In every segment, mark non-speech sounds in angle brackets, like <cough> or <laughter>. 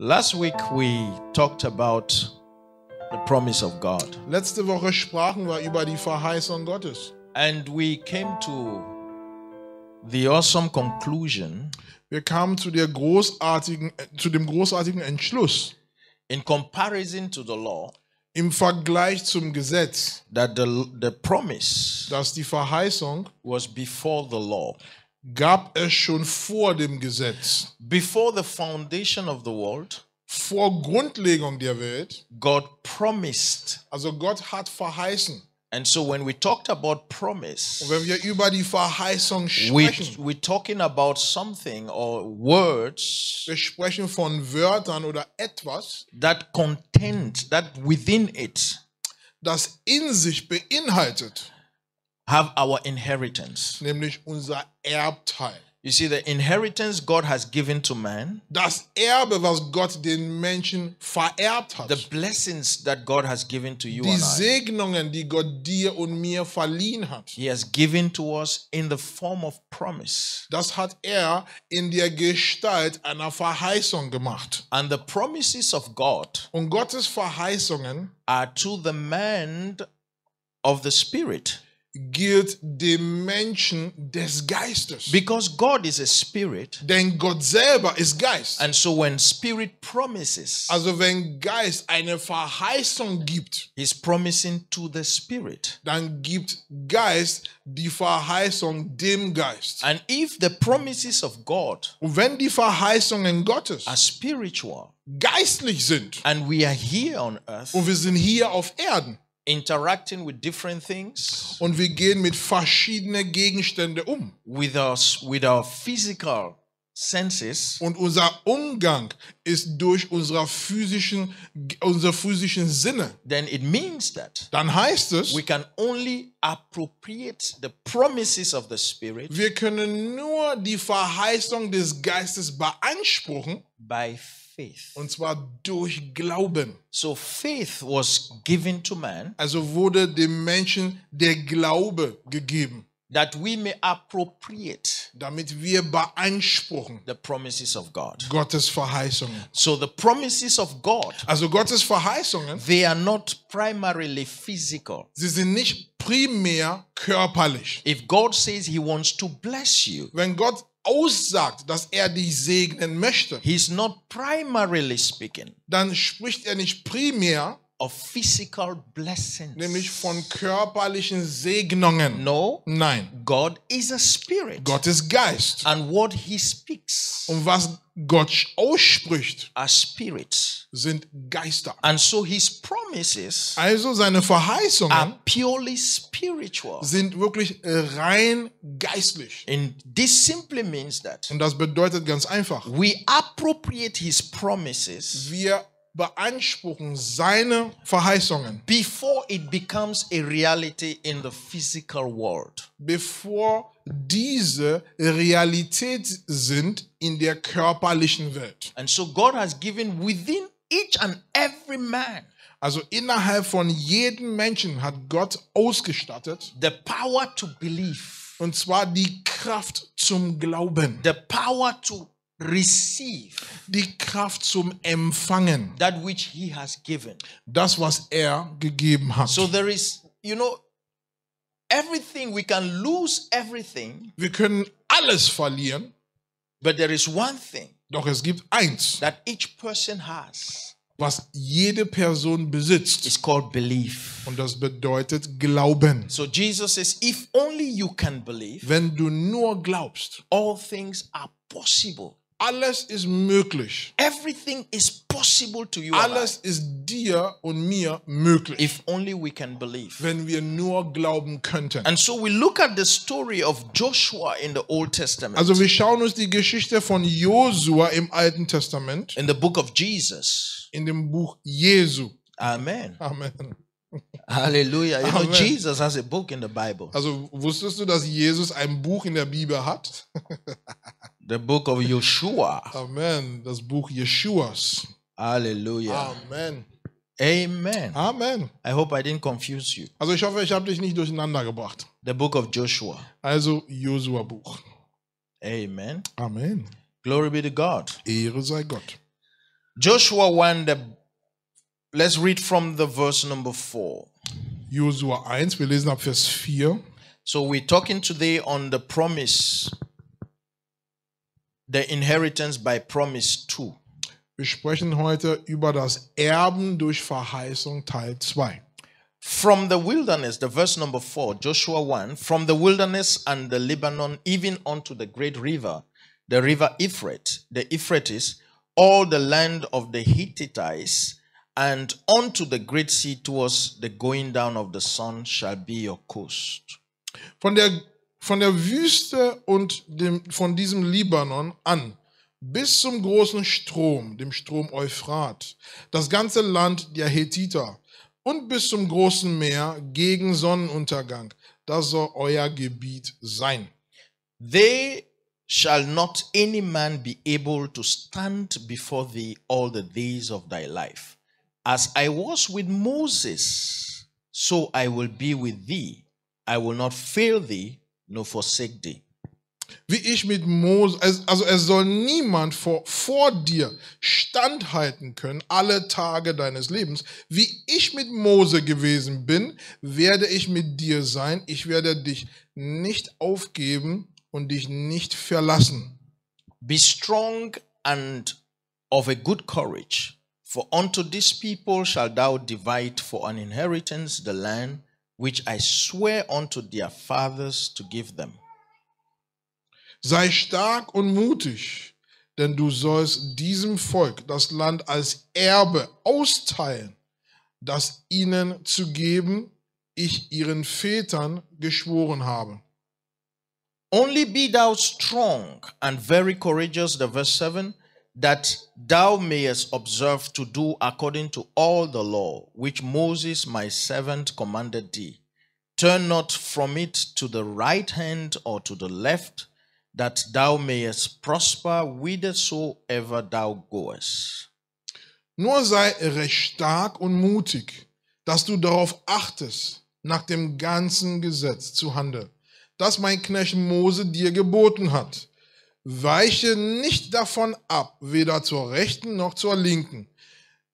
Last week we talked about the promise of God Letzte Woche sprachen wir über die Verheißung Gottes. and we came to the awesome conclusion Wir kamen zu, der großartigen, zu dem großartigen Entschluss in comparison to the law im Vergleich zum Gesetz, that the, the promise dass die Verheißung was before the law. Gab es schon vor dem Gesetz. Before the foundation of the world, Vor Grundlegung der Welt. God promised. Also Gott hat verheißen. And so when we talked about promise, Und wenn wir über die Verheißung we, sprechen, we're talking about something or words wir sprechen von Wörtern oder etwas, that content, that within it das in sich beinhaltet, have our inheritance. nämlich unser Erbteil. You see, the inheritance God has given to man, Das Erbe, was Gott den Menschen vererbt hat. the blessings that God has given to you Die and I, Segnungen, die Gott dir und mir verliehen hat. He has given to us in the form of promise. Das hat er in der Gestalt einer Verheißung gemacht. And the promises of God Und Gottes Verheißungen are to the man of the Spirit. Gilt dem Menschen des Geistes. Because God is a spirit. Denn Gott selber ist Geist. And so when spirit promises, Also wenn Geist eine Verheißung gibt, He's promising to the spirit. dann gibt Geist die Verheißung dem Geist. And if the promises of God Und wenn die Verheißungen Gottes are spiritual geistlich sind and we are here on earth und wir sind hier auf Erden interacting with different things, und wir gehen mit verschiedenen Gegenständen um. with us with our physical senses, und unser Umgang ist durch unsere physischen, unsere physischen Sinne, then it means that dann heißt es, we can only appropriate the promises of the Spirit wir können nur die Verheißung des Geistes beanspruchen by faith. und zwar durch Glauben. So faith was given to man Also wurde dem Menschen der Glaube gegeben, that we may appropriate damit wir beanspruchen the promises of God. Gottes Verheißungen. So the promises of God, Also Gottes Verheißungen, they are not primarily physical. sie sind nicht primär körperlich. If God says he wants to bless you, Wenn Gott aussagt, dass er dich segnen möchte, he's not primarily speaking dann spricht er nicht primär, of physical blessings. nämlich von körperlichen Segnungen. No, Nein, God is a spirit. Gott ist Geist. And what he speaks Und was Gott ausspricht, are spirits. sind Geister. And so his promises Also seine Verheißungen are purely spiritual. sind wirklich äh, rein geistlich. And this simply means that Und das bedeutet ganz einfach, we appropriate his promises wir beanspruchen seine Verheißungen, before it becomes a reality in the physical world. bevor diese Realität sind in der körperlichen Welt. And so God has given within each and every man Also innerhalb von jedem Menschen hat Gott ausgestattet, the power to believe, und zwar die Kraft zum Glauben, the power to receive die Kraft zum Empfangen, that which he has given. das, was er gegeben hat. So there is, you know, everything, we can lose everything, Wir können alles verlieren, but there is one thing doch es gibt eins, that each person has. was jede Person besitzt, It's called belief. und das bedeutet Glauben. So Jesus says, if only you can believe, Wenn du nur glaubst, all things are possible. Alles ist möglich. Everything is possible to you. Alles ist dir und mir möglich, if only we can believe. wenn wir nur glauben könnten. And so we look at the story of Joshua in the Old Testament, Also wir schauen uns die Geschichte von Josua im Alten Testament, in the book of Jesus. in dem Buch Jesu. Amen. Amen. Hallelujah. You know, Amen. Jesus has a book in the Bible, Also wusstest du, dass Jesus ein Buch in der Bibel hat? <laughs> the book of Joshua. Amen. Das Buch Jeschuas. Hallelujah. Amen. Amen. Amen. I hope I didn't confuse you. Also ich hoffe, ich habe dich nicht durcheinander gebracht. The book of Joshua. Also Josua Buch. Amen. Amen. Glory be to God. Ehre sei Gott. Joshua 1, the, let's read from the verse number 4. Josua 1, wir lesen ab Vers 4. So we're talking today on the promise, the inheritance by promise 2. Wir sprechen heute über das Erben durch Verheißung Teil 2. From the wilderness, the verse number 4, Joshua 1, from the wilderness and the Lebanon, even unto the great river, the river Euphrates, the Euphrates, all the land of the Hittites, and unto the great sea towards the going down of the sun shall be your coast. Von der, von der Wüste und dem, von diesem Libanon an bis zum großen Strom, dem Strom Euphrat, das ganze Land der Hethiter und bis zum großen Meer gegen Sonnenuntergang, das soll euer Gebiet sein. They shall not any man be able to stand before thee all the days of thy life. As I was with Moses, so I will be with thee. I will not fail thee, nor forsake thee. Wie ich mit Mose, also es soll niemand vor, vor dir standhalten können alle Tage deines Lebens. Wie ich mit Mose gewesen bin, werde ich mit dir sein. Ich werde dich nicht aufgeben und dich nicht verlassen. Be strong and of a good courage, for unto this people shall thou divide for an inheritance the land which I swear unto their fathers to give them. Sei stark und mutig, denn du sollst diesem Volk das Land als Erbe austeilen, das ihnen zu geben, ich ihren Vätern geschworen habe. Only be thou strong and very courageous, the verse 7, that thou mayest observe to do according to all the law which Moses my servant commanded thee. Turn not from it to the right hand or to the left, that thou mayest prosper whithersoever thou goest. Nur sei er recht stark und mutig, dass du darauf achtest, nach dem ganzen Gesetz zu handeln, das mein Knecht Mose dir geboten hat. Weiche nicht davon ab, weder zur rechten noch zur linken,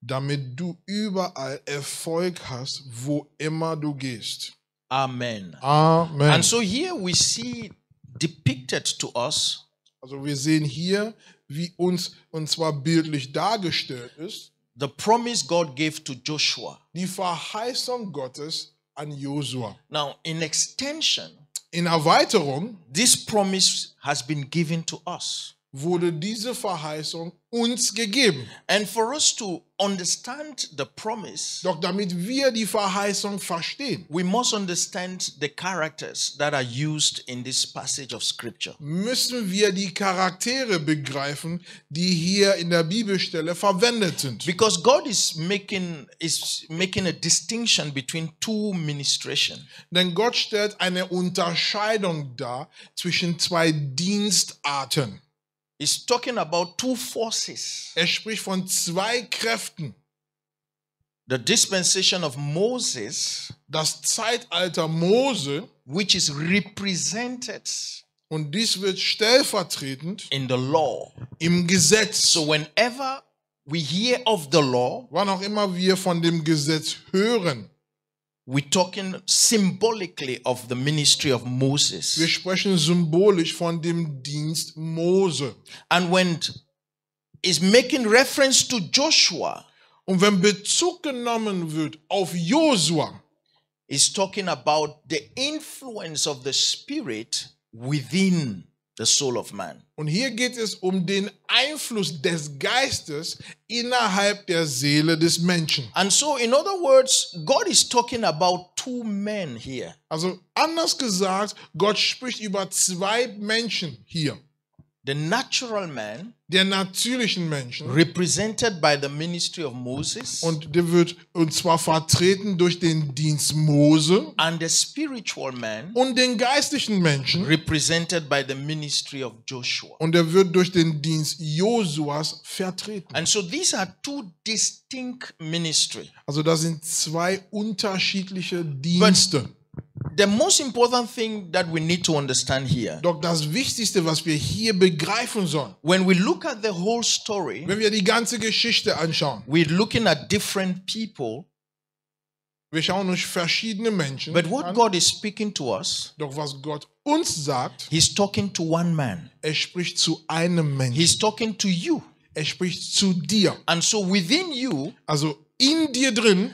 damit du überall Erfolg hast, wo immer du gehst. Amen. Amen. And so here we see depicted to us Also wir sehen hier, wie uns, und zwar bildlich dargestellt ist, the promise God gave to Joshua. die Verheißung Gottes an Josua. Now, in extension, In Erweiterung this promise has been given to us. wurde diese Verheißung uns gegeben. And for us to understand the promise, Doch damit wir die Verheißung verstehen, we must understand the characters that are used in this passage of scripture. müssen wir die Charaktere begreifen, die hier in der Bibelstelle verwendet sind. Because God is making is making a distinction between two ministration. Denn Gott stellt eine Unterscheidung dar zwischen zwei Dienstarten. He's talking about two forces. Er spricht von zwei Kräften. The dispensation of Moses, Das Zeitalter Mose, which is represented und dies wird stellvertretend in the law. im Gesetz. So whenever we hear of the law, Wann auch immer wir von dem Gesetz hören, we're talking symbolically of the ministry of wir Moses. sprechen symbolisch von dem Dienst Mose. And when is making reference to Joshua, Und wenn Bezug genommen wird auf Josua, is talking about the influence of the spirit within the soul of man. und hier geht es um den Einfluss des Geistes innerhalb der Seele des Menschen. And so, in other words, God is talking about two men here. Also anders gesagt, Gott spricht über zwei Menschen hier. The natural man, Der natürlichen Menschen represented by the ministry of Moses, und der wird und zwar vertreten durch den Dienst Mose and the spiritual man, und den geistlichen Menschen represented by the ministry of Joshua. und er wird durch den Dienst Josuas vertreten. And so, these are two distinct ministry. Also das sind zwei unterschiedliche Dienste. The most important thing that we need to understand here, Doch das Wichtigste, was wir hier begreifen sollen, when we look at the whole story, wenn wir die ganze Geschichte anschauen, we're looking at different people, wir schauen uns verschiedene Menschen but what an. God is speaking to us, Doch was Gott uns sagt, He's talking to one man. er spricht zu einem Menschen. He's talking to you. Er spricht zu dir. And so within you Also in dir drin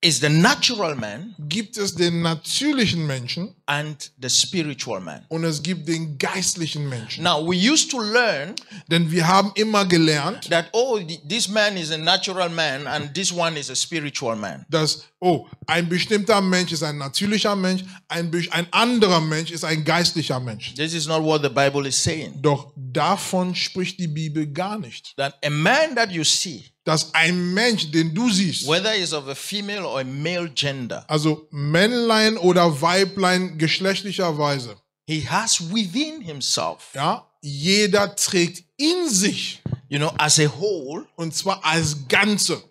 is the natural man gibt es den natürlichen Menschen and the spiritual man. und es gibt den geistlichen Menschen. Now, we used to learn Denn wir haben immer gelernt, that, oh, th- this man is a natural man and this one is a spiritual man. dass, oh, ein bestimmter Mensch ist ein natürlicher Mensch, ein, ein anderer Mensch ist ein geistlicher Mensch. This is not what the Bible is saying. Doch davon spricht die Bibel gar nicht. That a man that you see, Dass ein Mensch, den du siehst, whether he's of a female or a male gender, also Männlein oder Weiblein geschlechtlicherweise, he has within himself, ja, jeder trägt in sich, you know, as a whole, und zwar als Ganze,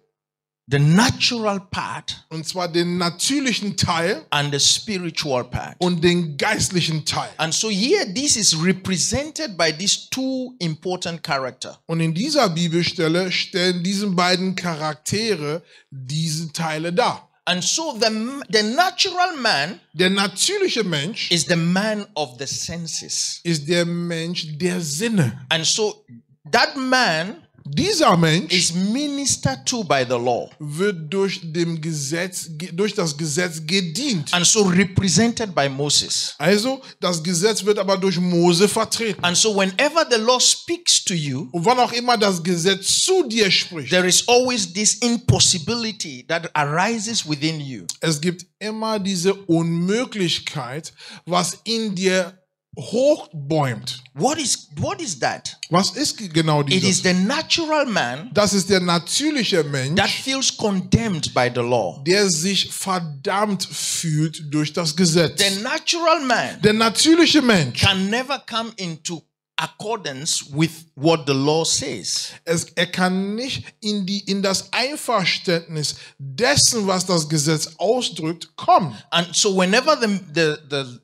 the natural part und zwar den natürlichen Teil and the spiritual part. und den geistlichen Teil. And so here, this is represented by these two important character. Und in dieser Bibelstelle stellen diese beiden Charaktere diese Teile dar. And so the, the natural man Der natürliche Mensch is the man of the senses. ist der Mensch der Sinne. And so that man Dieser Mensch is ministered to by the law. wird durch, dem Gesetz, ge- durch das Gesetz gedient. And so represented by Moses. Also, das Gesetz wird aber durch Mose vertreten. And so whenever the law speaks to you, Und wann auch immer das Gesetz zu dir spricht, there is always this impossibility that arises within you. es gibt immer diese Unmöglichkeit, was in dir hochbäumt. What is what is that? Was ist genau It is dieses? the natural man Das ist der natürliche that Mensch, feels condemned by the law. der sich verdammt fühlt durch das Gesetz. The natural man Der natürliche Mensch, can never come into accordance with what the law says. es, er kann nicht in, die, in das Einverständnis dessen, was das Gesetz ausdrückt, kommen. And so whenever the the the,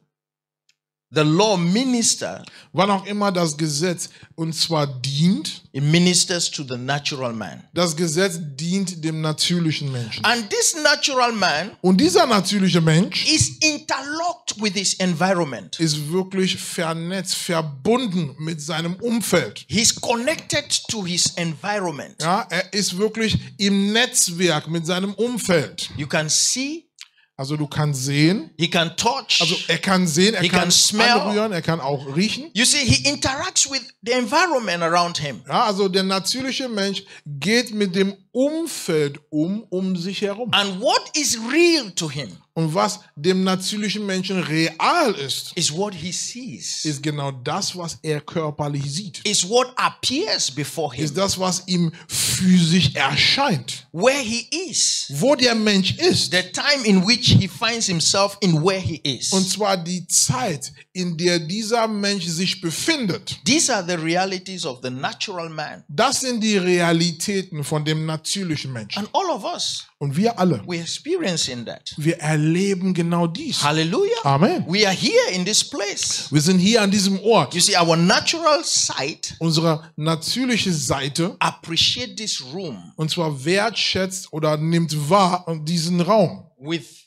the law minister, Wann auch immer das Gesetz und zwar dient, it ministers to the natural man. das Gesetz dient dem natürlichen Menschen. And this natural man Und dieser natürliche Mensch is interlocked with his environment. ist wirklich vernetzt, verbunden mit seinem Umfeld. He's connected to his environment. Ja, er ist wirklich im Netzwerk mit seinem Umfeld. You can see, Also du kannst sehen, he can touch. also er kann sehen, er kann anrühren, er kann auch riechen. you see, he interacts with the environment around him. Ja, also der natürliche Mensch geht mit dem Umfeld um, um sich herum. And what is real to him Und was dem natürlichen Menschen real ist, is what he sees, ist genau das, was er körperlich sieht. is what appears before him, Ist das, was ihm physisch erscheint. where he is, Wo der Mensch ist. the time in which he finds himself in where he is. Und zwar die Zeit, in der dieser Mensch sich befindet. These are the realities of the natural man. Das sind die Realitäten von dem natürlichen Menschen. And all of us, Und wir alle, we're experiencing that. wir erleben genau dies. Hallelujah. Amen. We are here in this place. Wir sind hier an diesem Ort. You see, our natural sight Unsere natürliche Seite, appreciate this room und zwar wertschätzt oder nimmt wahr diesen Raum. with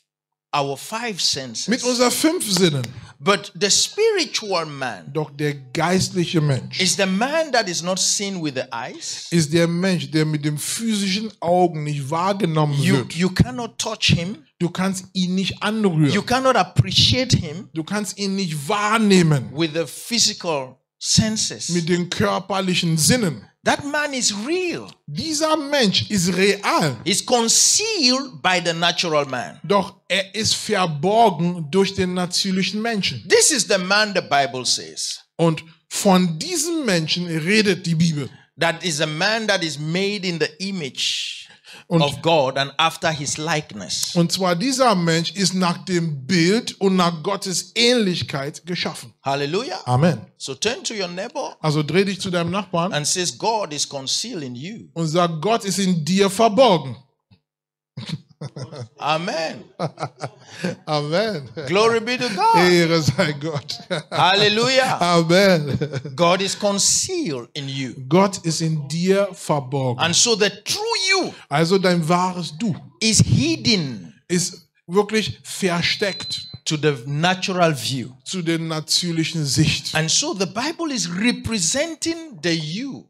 our five senses. Mit unseren fünf Sinnen. But the spiritual man Doch der geistliche Mensch is the man that is not seen with the eyes. ist der Mensch, der mit dem physischen Augen nicht wahrgenommen You, wird. you cannot touch him. Du kannst ihn nicht You anrühren. cannot appreciate him Du kannst ihn nicht wahrnehmen with the physical senses. mit den körperlichen Sinnen. That man is real. Dieser Mensch ist real, He's concealed by the natural man. doch er ist verborgen durch den natürlichen Menschen. This is the man the Bible says. Und von diesem Menschen redet die Bibel. That is a man that is made in the image Und, of God and after his likeness. und zwar dieser Mensch ist nach dem Bild und nach Gottes Ähnlichkeit geschaffen. Hallelujah. Amen. So turn to your neighbor Also dreh dich zu deinem Nachbarn and says, God is concealed in you. und sag, Gott ist in dir verborgen. Amen. <laughs> Amen. Glory be to God. Ehre sei Gott. Hallelujah. Amen. God is concealed in you. Gott ist in dir verborgen. And so the true you Also dein wahres Du is hidden ist wirklich versteckt to the natural view. zu der natürlichen Sicht. And so the Bible is representing the you,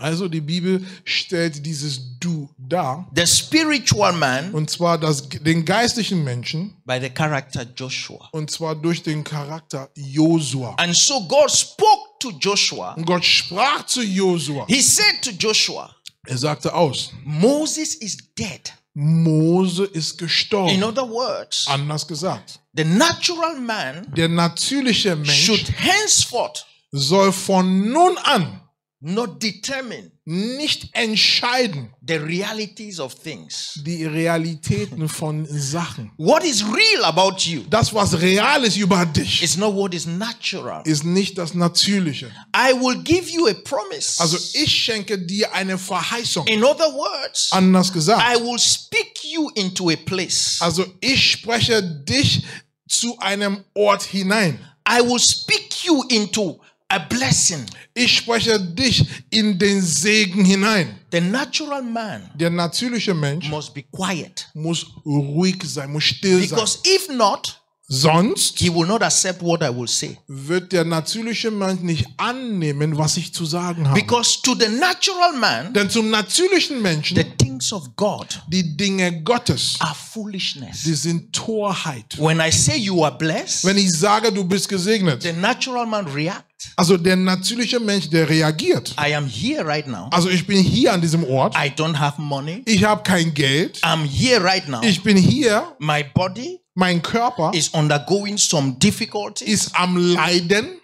Also die Bibel stellt dieses Du dar. the spiritual man, Und zwar das, den geistlichen Menschen. by the character Joshua. Und zwar durch den Charakter Josua. And so God spoke to Joshua. Und Gott sprach zu Josua. He said to Joshua, Er sagte aus, Moses is dead. Mose ist In gestorben. other words, Anders gesagt. the natural man Der natürliche Mensch should henceforth soll von nun an not determine nicht entscheiden the realities of things. die Realitäten von Sachen. What is real about you Das, was real ist über dich, is not what is natural. ist nicht das Natürliche. I will give you a promise. Also ich schenke dir eine Verheißung. In other words, Anders I gesagt. will speak you into a place. Also ich spreche dich zu einem Ort hinein. I will speak you into a blessing. Ich spreche dich in den Segen hinein. The natural man Der natürliche Mensch must be quiet muss ruhig sein, muss still sein. because if not, Sonst he will not accept what I will say. wird der natürliche Mensch nicht annehmen, was ich zu sagen habe. Because to the natural man, Denn zum natürlichen the Menschen, things of God die Dinge Gottes, are foolishness. die sind Torheit. When I say you are blessed, Wenn ich sage, du bist gesegnet, the natural man react. also der natürliche Mensch, der reagiert. I am here right now. Also ich bin hier an diesem Ort, I don't have money. ich habe kein Geld, I'm here right now. ich bin hier, My body mein Körper is undergoing some difficulties. ist am Leiden.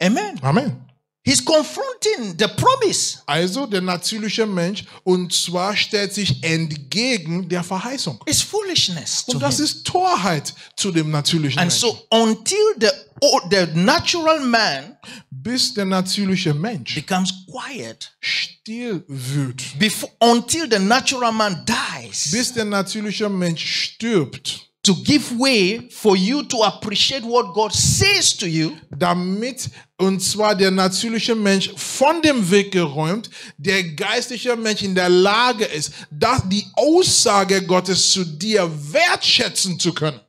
Amen. Amen. He's confronting the promise. Also der natürliche Mensch und zwar stellt sich entgegen der Verheißung. It's foolishness Und das him. ist Torheit zu dem natürlichen And Menschen. so until the oh, the natural man Bis der natürliche Mensch becomes quiet, still wird. before until the natural man dies, Bis der natürliche Mensch stirbt. To give way for you to appreciate what God says to you, damit und zwar der natürliche Mensch von dem Weg geräumt, der geistliche Mensch in der Lage ist, dass die Aussage Gottes zu dir wertschätzen zu können.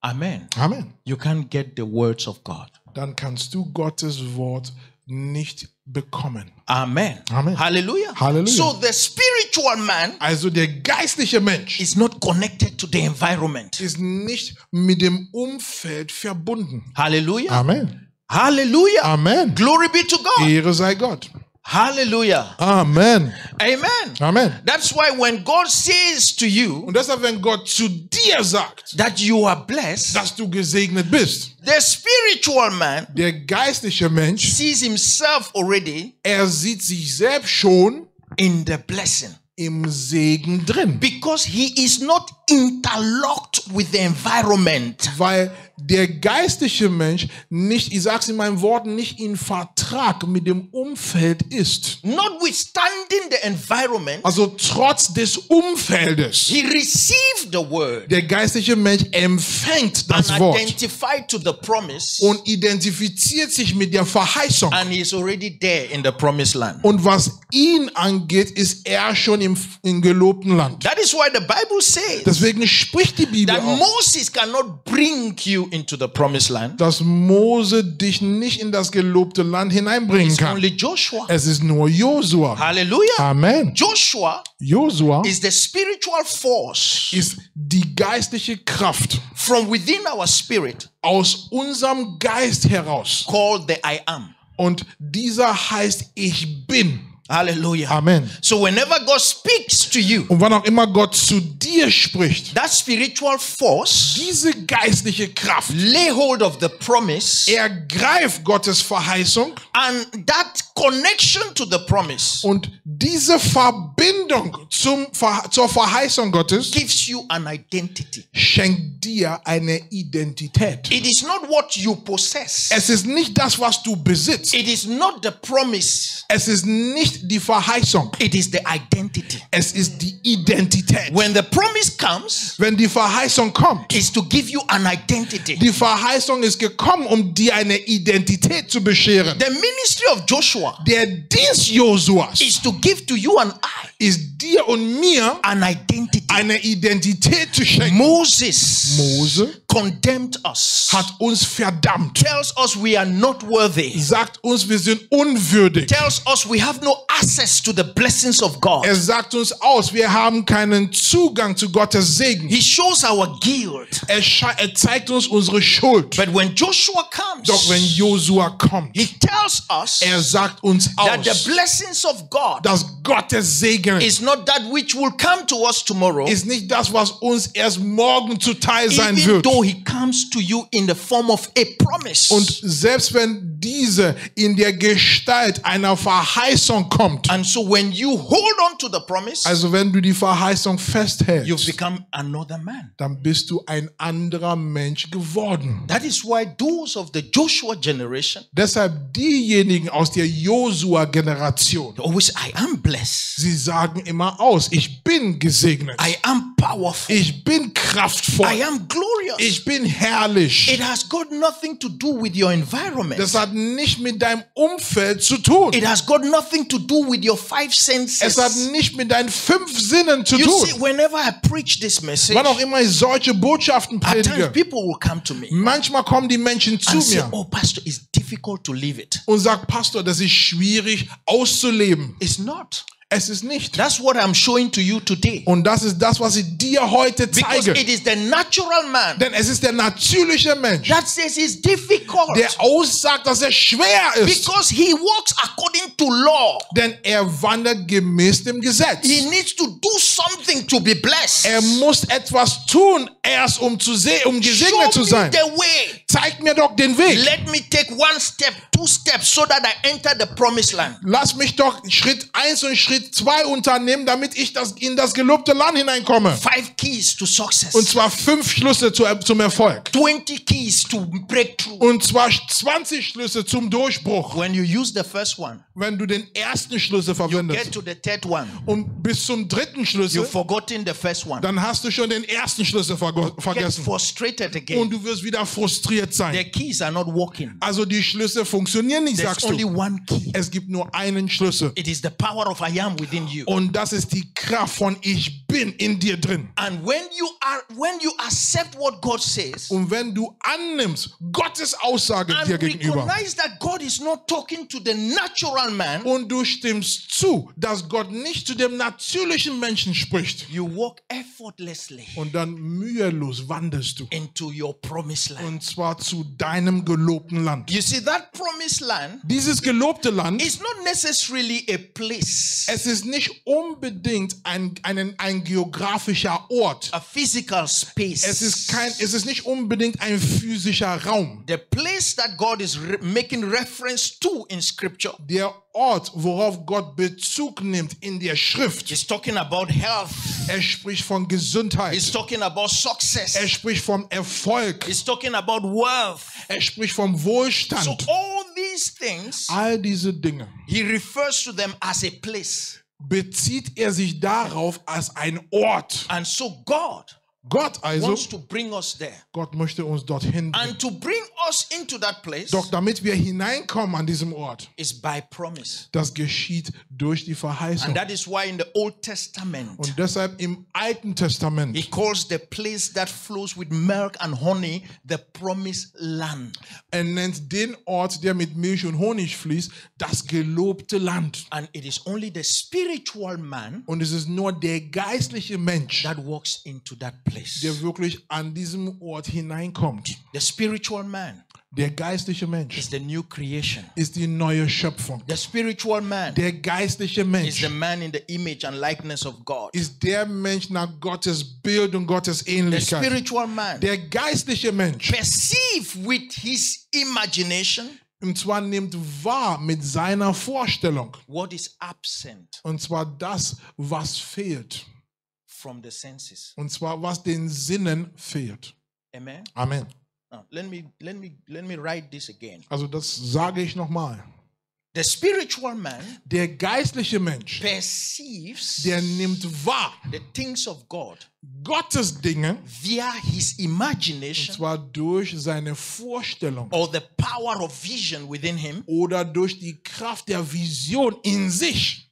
Amen. Amen. You can't get the words of God. Dann kannst du Gottes Wort nicht bekommen. Amen. Amen. Hallelujah. Hallelujah. So the spiritual man Also der geistliche Mensch is not connected to the environment. ist nicht mit dem Umfeld verbunden. Hallelujah. Amen. Hallelujah. Amen. Glory be to God. Ehre sei Gott. Hallelujah. Amen. Amen. Amen. That's why when God says to you Und deshalb, wenn Gott zu dir sagt, that you are blessed, dass du gesegnet bist, the spiritual man der geistliche Mensch, sees himself already er sieht sich selbst schon in the blessing im Segen drin. because he is not interlocked with the environment. Weil der geistliche Mensch nicht, ich sag's in meinen Worten, nicht in Vertrag mit dem Umfeld ist. Notwithstanding the environment, Also trotz des Umfeldes. he received the word Der geistliche Mensch empfängt das and Wort identified to the promise, und identifiziert sich mit der Verheißung. and he is already there in the promised land. Und was ihn angeht, ist er schon im, im gelobten Land. That is why the Bible says Deswegen spricht die Bibel that auch, Moses cannot bring you into the promised land. dass Mose dich nicht in das gelobte Land hineinbringen kann. only Joshua. Es ist nur Josua. Hallelujah. Amen. Joshua Josua is the spiritual force ist die geistliche Kraft from within our spirit aus unserem Geist heraus. called the I am. Und dieser heißt Ich bin. Hallelujah. Amen. So whenever God speaks to you, Und wann auch immer Gott zu dir spricht, that spiritual force diese geistliche Kraft lay hold of the promise ergreift Gottes Verheißung and that connection to the promise und diese Verbindung zum, zur Verheißung Gottes gives you an identity. schenkt dir eine Identität. It is not what you possess. Es ist nicht das, was du besitzt. It is not the promise. Es ist nicht die Verheißung. It is the identity. Es ist die Identität. When the promise comes, Wenn die Verheißung kommt, is to give you an identity. die Verheißung ist gekommen, um dir eine Identität zu bescheren. The ministry of Joshua Der Dienst Josuas is to give to you and I ist dir und mir an identity. eine Identität zu schenken. Moses Mose condemned us, hat uns verdammt, tells us we are not worthy, sagt uns, wir sind unwürdig. tells us we have no access to the blessings of God. Er sagt uns aus, wir haben keinen Zugang zu Gottes Segen. He shows our guilt. Er, er zeigt uns unsere Schuld. But when Joshua comes, Doch wenn Josua kommt, he tells us er sagt uns that the aus, blessings of God dass Gottes Segen is not that which will come to us tomorrow, ist nicht das, was uns erst morgen zuteil sein wird. though he comes to you in the form of a promise. Und selbst wenn diese in der Gestalt einer Verheißung kommt, and so when you hold on to the promise, also wenn du die Verheißung you've festhältst, become another man. dann bist du ein anderer Mensch geworden. That is why those of the Joshua generation Deshalb diejenigen aus der Josua-Generation, they always, I am blessed. sie sagen immer aus, ich bin gesegnet, I am powerful. ich bin I kraftvoll, am glorious. ich bin herrlich. It has got nothing to do with your environment. Das hat nicht mit deinem Umfeld zu tun. It has got nothing to do with your five Es senses. hat nicht mit deinen fünf Sinnen zu You see, tun. whenever I preach this message, Wann auch immer ich solche Botschaften predige, people will come to me manchmal kommen die Menschen zu say, mir Oh, Pastor, it's difficult to live it. und sagen, Pastor, das ist schwierig auszuleben. It's not. Es ist nicht. That's what I'm showing to you today. Und das ist das, was ich dir heute Because zeige. it is the natural man Denn es ist der natürliche Mensch, that says it's difficult. der aussagt, dass er schwer ist. Because he walks according to law. Denn er wandert gemäß dem Gesetz. He needs to do something to be blessed. Er muss etwas tun, erst um, zu se um gesegnet zu sein. the way. Zeig mir doch den Weg. Let me take one step, two steps, so that I enter the promised land. Lass mich doch Schritt eins und Schritt zwei unternehmen, damit ich das, in das gelobte Land hineinkomme. Five keys to success. Und zwar fünf Schlüsse zu, zum Erfolg. 20 keys to breakthrough. Und zwar 20 Schlüsse zum Durchbruch. When you use the first one, Wenn du den ersten Schlüssel get verwendest to the third one. und bis zum dritten Schlüssel, You've forgotten the first one. dann hast du schon den ersten Schlüssel Get vergessen. frustrated Und again. du wirst wieder frustriert The sein. keys are not working. Also die Schlüssel funktionieren nicht, There's sagst only du. one key. Es gibt nur einen Schlüssel. It is the power of I am within you. Und das ist die Kraft von Ich bin in dir drin. And when you are when you accept what God says Und wenn du annimmst Gottes Aussage dir and gegenüber recognize that God is not talking to the natural man, und du stimmst zu, dass Gott nicht zu dem natürlichen Menschen spricht you walk effortlessly und dann mühelos wandelst du into your promised land. und zwar zu deinem gelobten Land. You see, that promised land Dieses gelobte Land, is not necessarily a place, es ist nicht unbedingt ein, ein, ein geografischer Ort. a physical space. Es ist, kein, es ist nicht unbedingt ein physischer Raum. the place that God is re- making reference to in scripture Der Ort, worauf Gott Bezug nimmt in der Schrift. is talking about health, Er spricht von he's Gesundheit. talking about success, Er spricht vom Erfolg. he's talking about wealth. Er spricht vom So, Wohlstand. all these things, All diese Dinge he refers to them as a place. Bezieht er sich darauf als ein Ort. And so, God Gott also, wants to bring us there. Gott möchte uns dorthin bringen. And to bring us into that place Doch damit wir hineinkommen an diesem Ort, is by promise. das geschieht durch die Verheißung. And that is why in the Old Testament, Und deshalb im Alten Testament he calls the place that flows with milk and honey the promised land. er nennt den Ort, der mit Milch und Honig fließt, das gelobte Land. And it is only the spiritual man Und es ist nur der geistliche Mensch, that walks into that place. Der wirklich an diesem Ort hineinkommt. The spiritual man Der geistliche Mensch is the new creation. ist die neue Schöpfung. The spiritual man Der geistliche is Mensch the man in the image and likeness of God. ist der Mensch nach Gottes Bild und Gottes The Ähnlichkeit. spiritual man Der geistliche Mensch perceive with his imagination Und zwar nimmt wahr mit seiner Vorstellung. what is absent Und zwar das, was fehlt. From the senses. Und zwar was den Sinnen fehlt. Amen. Amen. Now, let me let me let me write this again. Also das sage ich nochmal. The spiritual man Der geistliche Mensch, perceives der nimmt wahr the things of God Gottes Dinge, via his und imagination zwar durch seine Vorstellung or the power of vision within him. oder durch die Kraft der Vision in sich.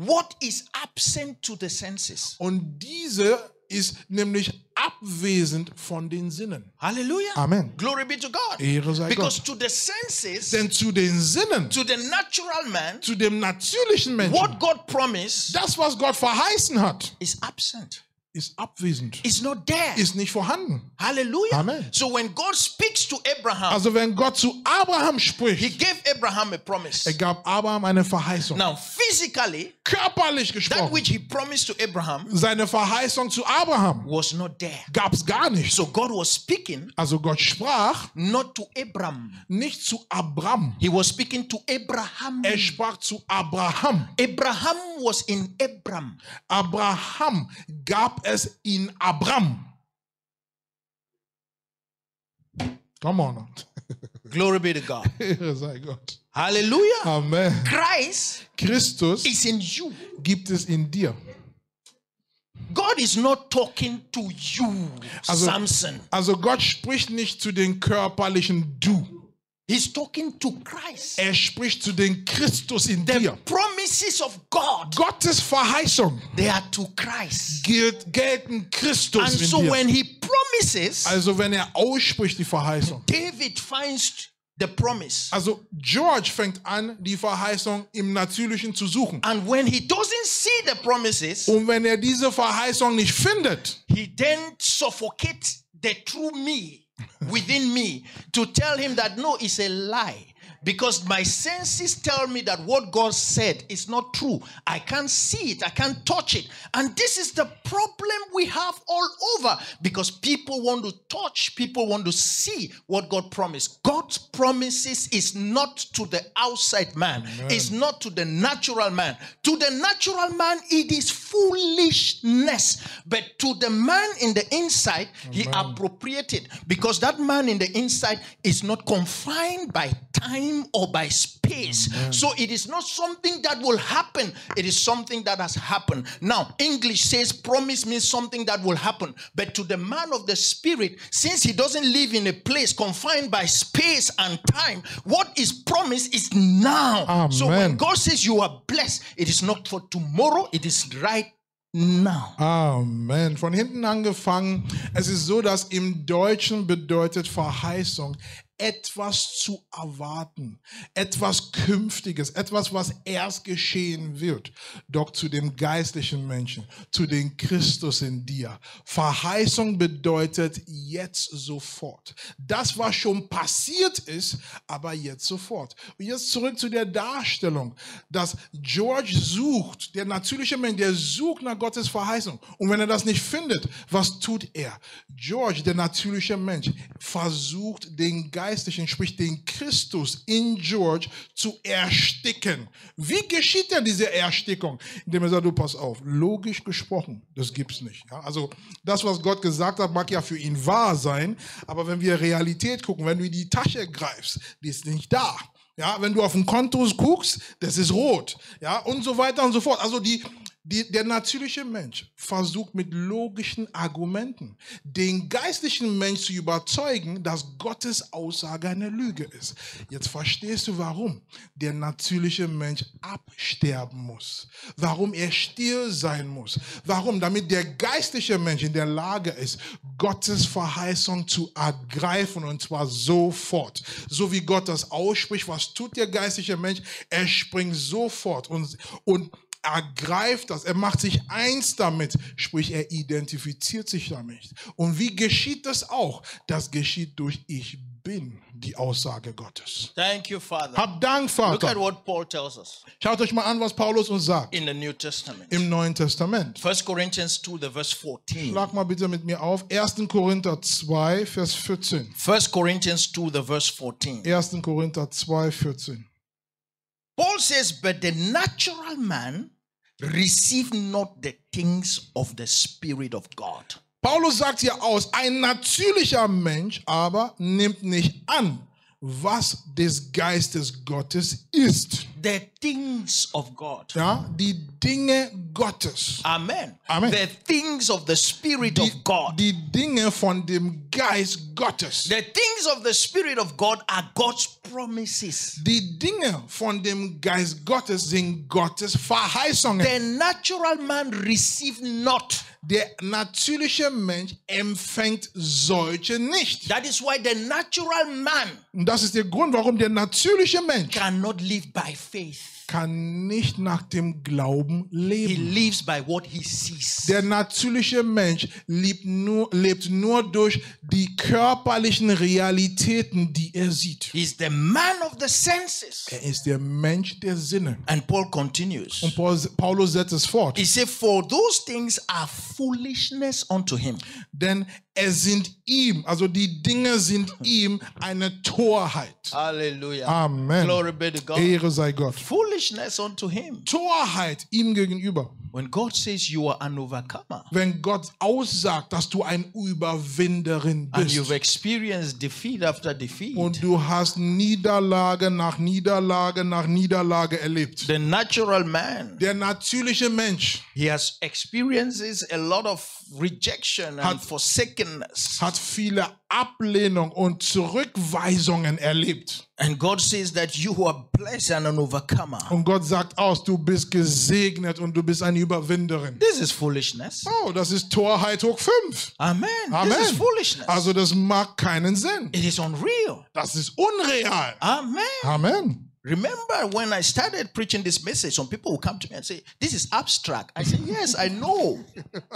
What is absent to the senses? Und diese ist nämlich abwesend von den Sinnen. Hallelujah. Amen. Glory be to God. Ehre sei Because Gott. to the senses, Denn zu den Sinnen, to the natural man, zu dem natürlichen Menschen, what God promised das, was Gott verheißen hat, is absent. Ist abwesend, It's not there. ist nicht vorhanden. Hallelujah. Amen. So when God speaks to Abraham, Also wenn Gott zu Abraham he spricht, gave Abraham a promise. er gab Abraham eine Verheißung. Now, physically, Körperlich that gesprochen, which he promised to Abraham seine Verheißung zu Abraham was not there. gab es gar nicht. So God was speaking Also Gott sprach not to Abraham. nicht zu Abraham, He was speaking to Abraham. er sprach zu Abraham. Abraham was in Abram. Abraham gab es in Abram. Come on. Glory be to God. <laughs> Sei Gott. Hallelujah. Amen. Christ Christus is in you. gibt es in dir. God is not talking to you, Also- Samson. Also Gott spricht nicht zu den körperlichen Du. He's talking to Christ. Er spricht zu den Christus in The dir. promises of God, Gottes Verheißung they are to Christ. gilt, gelten Christus And in so dir. when he promises, Also wenn er ausspricht die Verheißung. David finds the promise. Also George fängt an, die Verheißung im Natürlichen zu suchen. And when he doesn't see the promises, Und wenn er diese Verheißung nicht findet, he then suffocates the true me within me to tell him that no, it's a lie. Because my senses tell me that what God said is not true. I can't see it, I can't touch it. And this is the problem we have all over because people want to touch, people want to see what God promised. God's promises is not to the outside man, it's not to the natural man. To the natural man, it is foolishness. But to the man in the inside, he appropriated because that man in the inside is not confined by time or by space. So it is not something that will happen, it is something that has happened. Now, English says promise means something that will happen. But to the man of the spirit, since he doesn't live in a place confined by space and time, what is promised is now. So when God says you are blessed, it is not for tomorrow, it is right now. Amen. Von hinten angefangen. Es ist so, dass im Deutschen bedeutet Verheißung etwas zu erwarten, etwas Künftiges, etwas, was erst geschehen wird. Doch zu dem geistlichen Menschen, zu dem Christus in dir. Verheißung bedeutet jetzt sofort. Das, was schon passiert ist, aber jetzt sofort. Und jetzt zurück zu der Darstellung, dass George sucht, der natürliche Mensch, der sucht nach Gottes Verheißung. Und wenn er das nicht findet, was tut er? George, der natürliche Mensch, versucht den geistlichen, sprich den Christus in George zu ersticken. Wie geschieht denn diese Erstickung? Indem er sagt, du pass auf, logisch gesprochen, das gibt's nicht. Ja, also das, was Gott gesagt hat, mag ja für ihn wahr sein, aber wenn wir Realität gucken, wenn du in die Tasche greifst, die ist nicht da. Ja, wenn du auf ein Konto guckst, das ist rot. Ja, und so weiter und so fort. Also die, die, der natürliche Mensch versucht mit logischen Argumenten den geistlichen Mensch zu überzeugen, dass Gottes Aussage eine Lüge ist. Jetzt verstehst du, warum der natürliche Mensch absterben muss. Warum er still sein muss. Warum? Damit der geistliche Mensch in der Lage ist, Gottes Verheißung zu ergreifen und zwar sofort. So wie Gott das ausspricht, was tut der geistliche Mensch? Er springt sofort und, und ergreift das, er macht sich eins damit, sprich er identifiziert sich damit. Und wie geschieht das auch? Das geschieht durch Ich bin die Aussage Gottes. Thank you, Father. Hab Dank, Look at Vater. what Paul tells us Schaut euch mal an, was Paulus uns sagt in the New Testament. im Neuen Testament. 1 Corinthians 2, the verse 14. Schlag mal bitte mit mir auf. 1. Korinther 2, Vers 14. 1 Corinthians 2, the verse 14. 1. Korinther 2, 14. Paul says, But the natural man receive not the things of the Spirit of God. Paulus sagt hier aus, ein natürlicher Mensch aber nimmt nicht an, was des Geistes Gottes ist. The things of God. Ja, die Dinge Gottes. Amen. Amen. The things of the Spirit Die, of God. die Dinge von dem Geist Gottes. The things of the Spirit of God are God's promises. Die Dinge von dem Geist Gottes sind Gottes Verheißungen. The natural man receive not. Der natürliche Mensch empfängt solche nicht. That is why the natural man Und das ist der Grund, warum der natürliche Mensch cannot live by faith. Kann nicht nach dem Glauben He leben. lives by what he sees. Der natürliche Mensch lebt nur, lebt nur durch die körperlichen Realitäten, die er sieht. He's the man of the senses. Er ist der Mensch der Sinne. And Paul continues. Und Paul- Paulus setzt es fort. He said, For those things are foolishness unto him. Denn es sind ihm, also die Dinge sind ihm eine Torheit. Hallelujah. Amen. Glory be to God. Ehre sei Gott. Foolishness unto him. Torheit ihm gegenüber. When God says you are an overcomer Wenn Gott aussagt, dass du ein Überwinderin and bist you've experienced defeat after defeat, und du hast Niederlage nach Niederlage nach Niederlage erlebt. the natural man, Der natürliche Mensch he has experiences a lot of rejection and Hat- forsakenness. hat viele Ablehnung und Zurückweisungen erlebt. And God says that you are blessed and an overcomer. Und Gott sagt aus, du bist gesegnet und du bist eine Überwinderin. This is foolishness. Oh, das ist Torheit hoch 5. Amen. Amen. This is foolishness. Also das mag keinen Sinn. it is unreal. Das ist unreal. Amen. Amen. Remember when I started preaching this message, some people will come to me and say, This is abstract. I say, Yes, I know.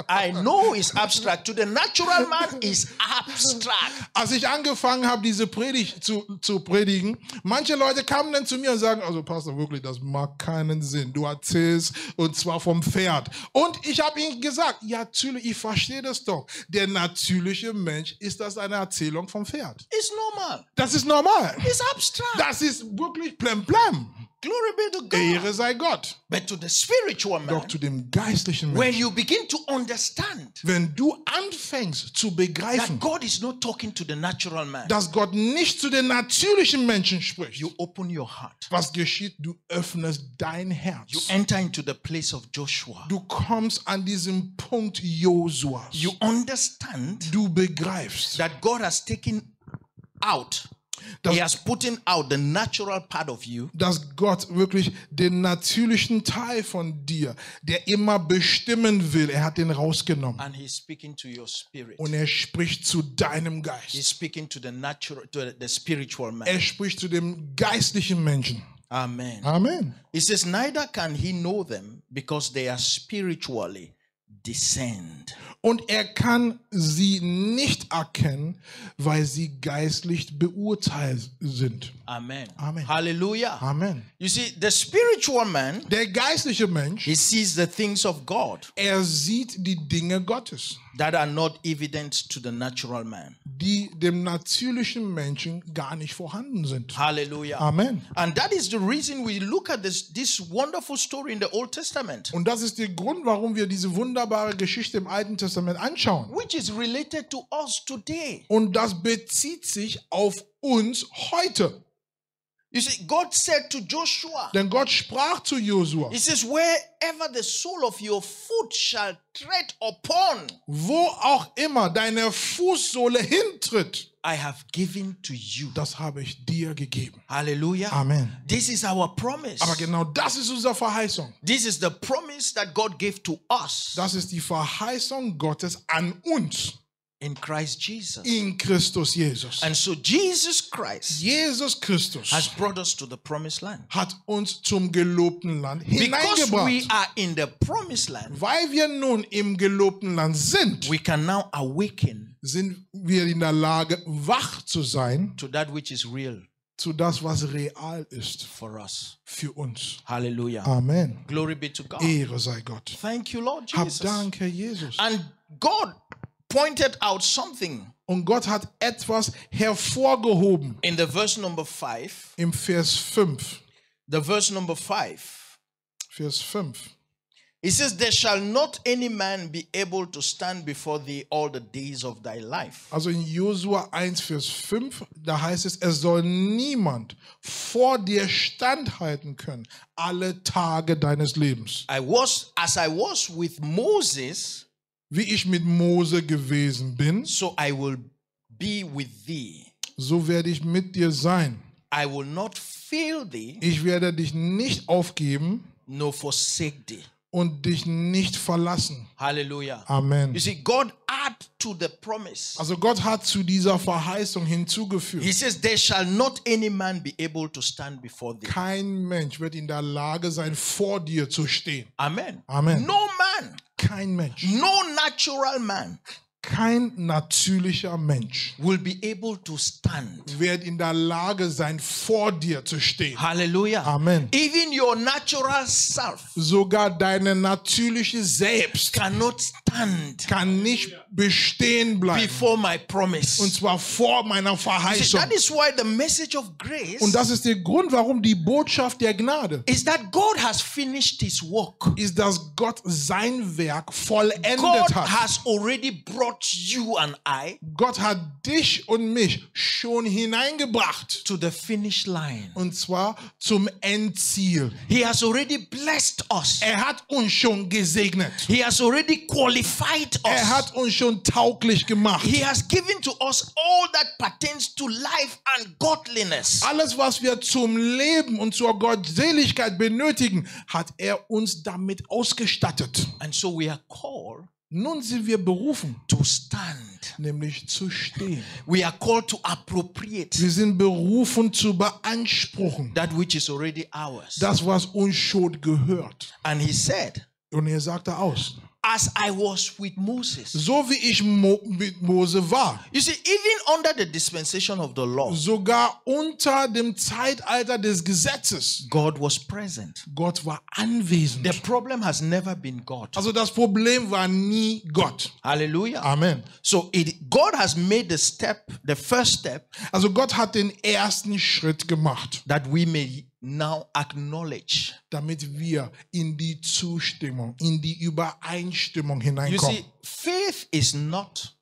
I know it's abstract. To the natural man, it's abstract. Als ich angefangen habe, diese Predigt zu, zu predigen, manche Leute kamen dann zu mir und sagen, also Pastor, wirklich, das mag keinen Sinn. Du erzählst und zwar vom Pferd. Und ich habe ihnen gesagt, ja, natürlich, ich verstehe das doch. Der natürliche Mensch ist das eine Erzählung vom Pferd. It's normal. Das ist normal. It's abstract. Das ist wirklich Glory be to God. Ehre sei Gott. But to the spiritual Doch man, zu dem geistlichen when Menschen, you begin to understand wenn du anfängst zu begreifen, that God is not talking to the natural man, dass Gott nicht zu den natürlichen Menschen spricht, you open your heart. was geschieht? Du öffnest dein You Herz. enter into the place of Joshua. Du kommst an diesem Punkt Josuas. You understand Du begreifst, that God has taken out, Das- He has put out the natural part of you dass Gott wirklich den natürlichen Teil von dir, der immer bestimmen will, er hat den rausgenommen. and He's speaking to your spirit. Und er spricht zu deinem He's Geist. speaking to the natural, to the spiritual man. Er spricht zu dem geistlichen Menschen. Amen. Amen. He says, Neither can he know them because they are spiritually discerned. Und er kann sie nicht erkennen, weil sie geistlich beurteilt sind. Amen. Amen. Hallelujah. Amen. You see, the spiritual man, Der geistliche Mensch, he sees the things of God er sieht die Dinge Gottes, that are not evident to the natural man. die dem natürlichen Menschen gar nicht vorhanden sind. Hallelujah. Amen. And that is the reason we look at this, this wonderful story in the Old Testament, Und das ist der Grund, warum wir diese wunderbare Geschichte im Alten Testament anschauen. which is related to us today. Und das bezieht sich auf uns heute. You see, God said to Joshua, Denn Gott sprach zu Josua, He says, Wherever the sole of your foot shall tread upon, wo auch immer deine Fußsohle hintritt, I have given to you. das habe ich dir gegeben. Hallelujah. Amen. This is our promise. Aber genau das ist unsere Verheißung. This is the promise that God gave to us Das ist die Verheißung Gottes an uns in Christ Jesus. in Christus Jesus. And so Jesus Christ Jesus Christus has brought us to the promised land. hat uns zum gelobten Land Because we are in the promised land, Weil wir nun im gelobten Land sind, we can now awaken sind wir in der Lage, wach zu sein to that which is real zu das, was real ist for us. für uns. Hallelujah. Amen. Glory be to God. Ehre sei Gott. Thank you, Lord Hab Jesus. Dank, Herr Jesus. And God pointed out something Und Gott hat etwas hervorgehoben in the verse number 5. im Vers 5. The verse number 5. Vers 5. It says, There shall not any man be able to stand before thee all the days of thy life. Also in Josua 1, Vers 5, da heißt es, es soll niemand vor dir standhalten können, alle Tage deines Lebens. I was, as I was with Moses, Wie ich mit Mose gewesen bin, so I will be with thee. so werde ich mit dir sein. I will not fail thee, Ich werde dich nicht aufgeben nor forsake thee. und dich nicht verlassen. Hallelujah. Amen. You see, God add to the promise. Also Gott hat zu dieser Verheißung hinzugefügt. He says, There shall not any man be able to stand before thee. Kein Mensch wird in der Lage sein, vor dir zu stehen. Amen. Amen. No man, Mensch. no natural man Kein natürlicher Mensch will be able to stand. wird in der Lage sein, vor dir zu stehen. Hallelujah. Amen. Even your natural self Sogar deine natürliche Selbst cannot stand kann nicht bestehen bleiben. before my Und promise. zwar vor meiner You see, Verheißung. that is why the message of grace Und das ist der Grund, warum die Botschaft der Gnade is that God has finished his work. ist, dass Gott sein Werk vollendet God hat. has already brought you and I Gott hat dich und mich schon hineingebracht. to the finish line. Und zwar zum Endziel. He has already blessed us. Er hat uns schon gesegnet. He has already qualified Er us. hat uns schon tauglich gemacht. He has given to us all that pertains to life and godliness. Alles, was wir zum Leben und zur Gottseligkeit benötigen, hat er uns damit ausgestattet. And so we are called Nun sind wir berufen, to stand. nämlich zu stehen. We are called to appropriate Wir sind berufen zu beanspruchen. that which is already ours. Das, was uns schon gehört. And he said, Und er sagte aus. As I was with Moses. So wie ich Mo mit Mose war, You see, even under the dispensation of the law, sogar unter dem Zeitalter des Gesetzes, God was present. Gott war anwesend. The problem has never been God. Also das Problem war nie Gott. Hallelujah. Amen. So it, God has made the step, the first step, Also Gott hat den ersten Schritt gemacht, that we may now acknowledge. damit wir in die Zustimmung, in die Übereinstimmung You hineinkommen. see, faith is not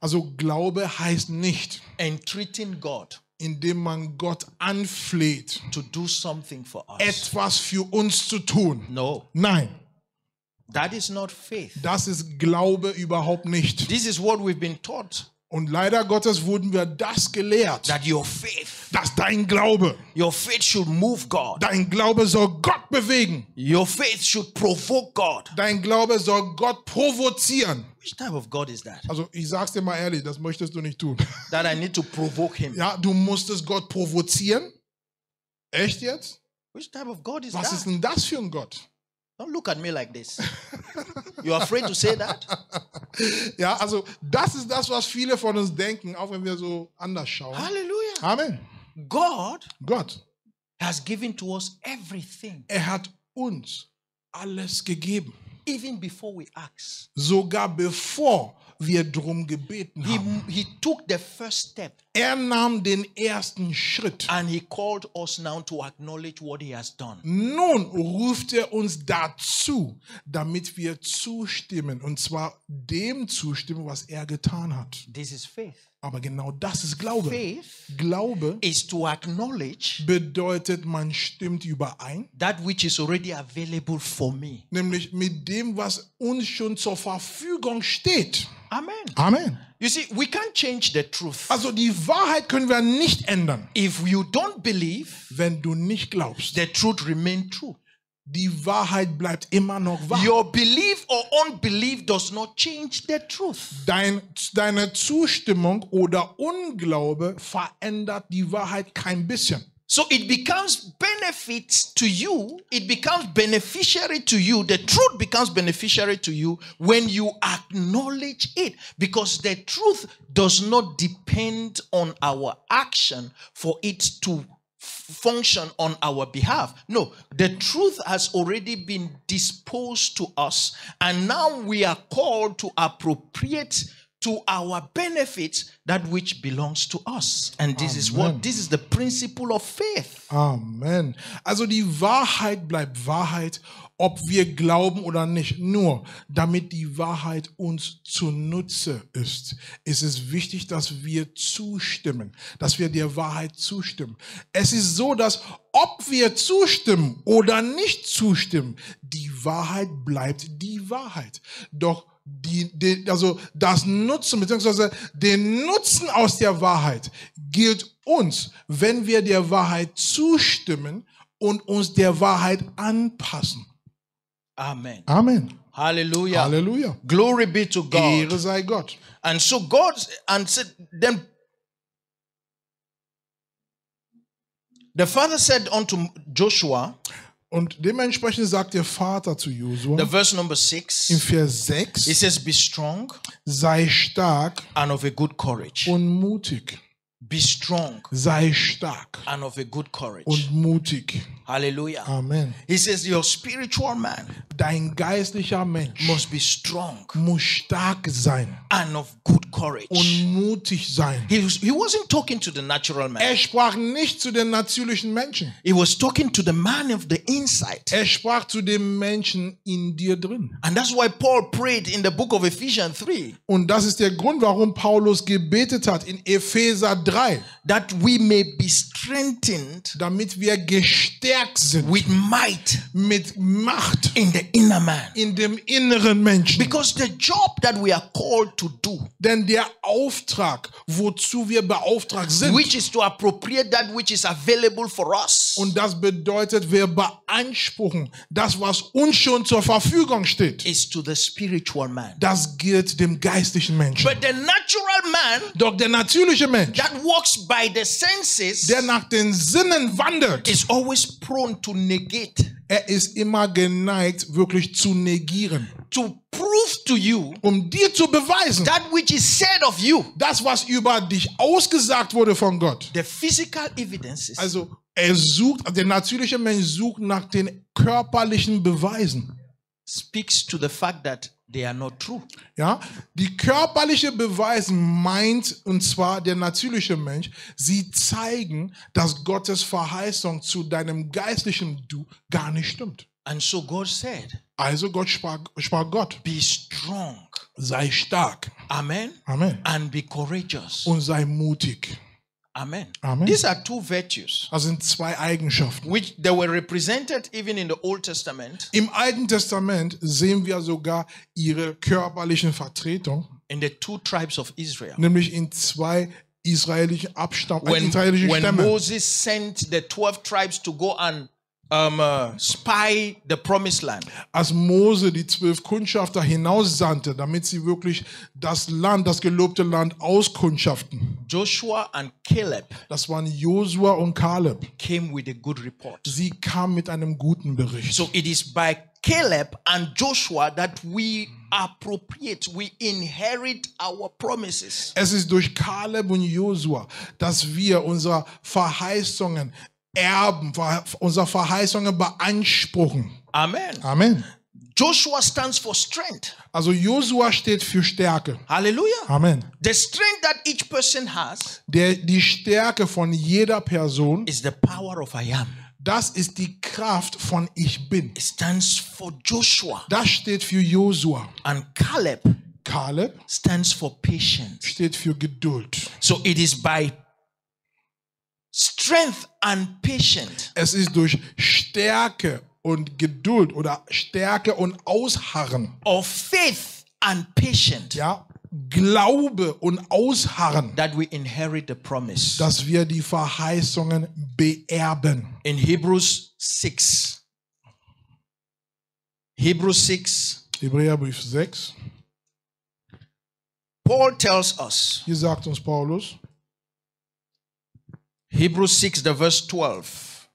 Also Glaube heißt nicht, entreating God indem man Gott anfleht, to do something for us. etwas für uns zu tun. No, Nein, that is not faith. das ist Glaube überhaupt nicht. This is what we've been taught Und leider Gottes wurden wir das gelehrt, that your faith, dass dein Glaube, your faith should move God. dein Glaube soll Gott bewegen. Your faith should provoke God. Dein Glaube soll Gott provozieren. Which type of God is that? Also ich sag's dir mal ehrlich, das möchtest du nicht tun. <laughs> That I need to provoke him. Ja, du musstest Gott provozieren. Echt jetzt? Which type of God is Was ist that? denn das für ein Gott? Don't look at me like this. <laughs> You're afraid to say that? Ja, also das ist das, was viele von uns denken, auch wenn wir so anders schauen. Hallelujah. Amen. God Gott, has given to us everything, er hat uns alles gegeben. even before we ask. Sogar bevor wir drum gebeten He, haben. he took the first step Er nahm den ersten Schritt. and he called us now to acknowledge what he has done. Nun ruft er uns dazu, damit wir zustimmen. Und zwar dem zustimmen, was er getan hat. This is faith. Aber genau das ist Glaube. Faith Glaube is to acknowledge bedeutet, man stimmt überein, that which is already available for me. nämlich mit dem, was uns schon zur Verfügung steht. Amen. Amen. You see, we can't change the truth. Also die Wahrheit können wir nicht ändern, If you don't believe, wenn du nicht glaubst. the truth remain true. Die Wahrheit bleibt immer noch wahr. Your belief or unbelief does not change the truth. Dein, deine Zustimmung oder Unglaube verändert die Wahrheit kein bisschen. So it becomes benefit to you, it becomes beneficiary to you, the truth becomes beneficiary to you when you acknowledge it because the truth does not depend on our action for it to function on our behalf. No, the truth has already been disposed to us, and now we are called to appropriate to our benefit that which belongs to us. And this is what this is the principle of faith. Amen. Also die Wahrheit bleibt Wahrheit, ob wir glauben oder nicht. Nur damit die Wahrheit uns zunutze ist, ist es wichtig, dass wir zustimmen, dass wir der Wahrheit zustimmen. Es ist so, dass ob wir zustimmen oder nicht zustimmen, die Wahrheit bleibt die Wahrheit. Doch die, die, also das Nutzen beziehungsweise den Nutzen aus der Wahrheit gilt uns, wenn wir der Wahrheit zustimmen und uns der Wahrheit anpassen. Amen. Amen. Hallelujah. Halleluja. Glory be to God. Ehre sei Gott. And so God and then the father said unto Joshua, Und dementsprechend sagt der Vater zu the Josua verse number in six, Vers he 6, says, Be strong sei stark and of a good courage. und mutig. Be strong Sei stark and of a good courage. und mutig. Hallelujah. Amen. He says, Your spiritual man Dein geistlicher Mensch must be strong muss stark sein and of good courage. und mutig sein. He, was, he wasn't talking to the natural man, Er sprach nicht zu den natürlichen Menschen. he was talking to the man of the inside. Er sprach zu dem Menschen in dir drin. And that's why Paul prayed in the book of Ephesians 3 Und das ist der Grund, warum Paulus gebetet hat in Epheser 3, that we may be strengthened damit wir gestärkt sind with might mit Macht in the inner man. in dem inneren Menschen. Because the job that we are called to do, Denn der Auftrag, wozu wir beauftragt sind, which is to appropriate that which is available for us, und das bedeutet, wir beanspruchen das, was uns schon zur Verfügung steht. is to the spiritual man. Das gilt dem geistlichen Menschen. But the natural man Doch der natürliche Mensch, that walks by the senses der nach den Sinnen wandelt, is always prone to negate, er ist immer geneigt, wirklich zu negieren. to prove to you Um dir zu beweisen, that which is said of you. das, was über dich ausgesagt wurde von Gott. The physical evidences Also er sucht, der natürliche Mensch sucht nach den körperlichen Beweisen. speaks to the fact that they are not true. Ja, die körperliche Beweis meint, und zwar der natürliche Mensch, sie zeigen, dass Gottes Verheißung zu deinem geistlichen Du gar nicht stimmt. And so God said, Also Gott sprach, sprach Gott, Be strong. sei stark, Amen. Amen, And be courageous. und sei mutig. Amen. Amen. These are two virtues Das sind zwei Eigenschaften. which they were represented even in the Old Testament Im Alten Testament sehen wir sogar ihre körperlichen Vertretung, in the two tribes of Israel. nämlich in zwei israelischen Abstamm, äh, When, israelischen when Stämme. Moses sent the 12 tribes to go and um, uh, spy the promised land, als Mose die zwölf Kundschafter hinaussandte, damit sie wirklich das Land, das gelobte Land auskundschaften. Joshua and Caleb Das waren Josua und Kaleb. came with a good report. Sie kamen mit einem guten Bericht. So it is by Caleb and Joshua that we appropriate, we inherit our promises. Es ist durch Kaleb und Josua, dass wir unsere Verheißungen erben, unsere Verheißungen beanspruchen. Amen. Amen. Joshua stands for strength. Also Josua steht für Stärke. Hallelujah. Amen. The strength that each person has Der, die Stärke von jeder Person, is the power of I am. das ist die Kraft von Ich bin. It stands for Joshua. Das steht für Josua. And Caleb Kaleb stands for patience. steht für Geduld. So it is by strength and patience Es ist durch Stärke und Geduld oder Stärke und Ausharren, of faith and patience ja, Glaube und Ausharren, that we inherit the promise. dass wir die Verheißungen beerben. In Hebrews 6, Hebrews 6, Hebräerbrief 6. Paul tells us, Hier sagt uns Paulus, Hebrews 6, the verse 12.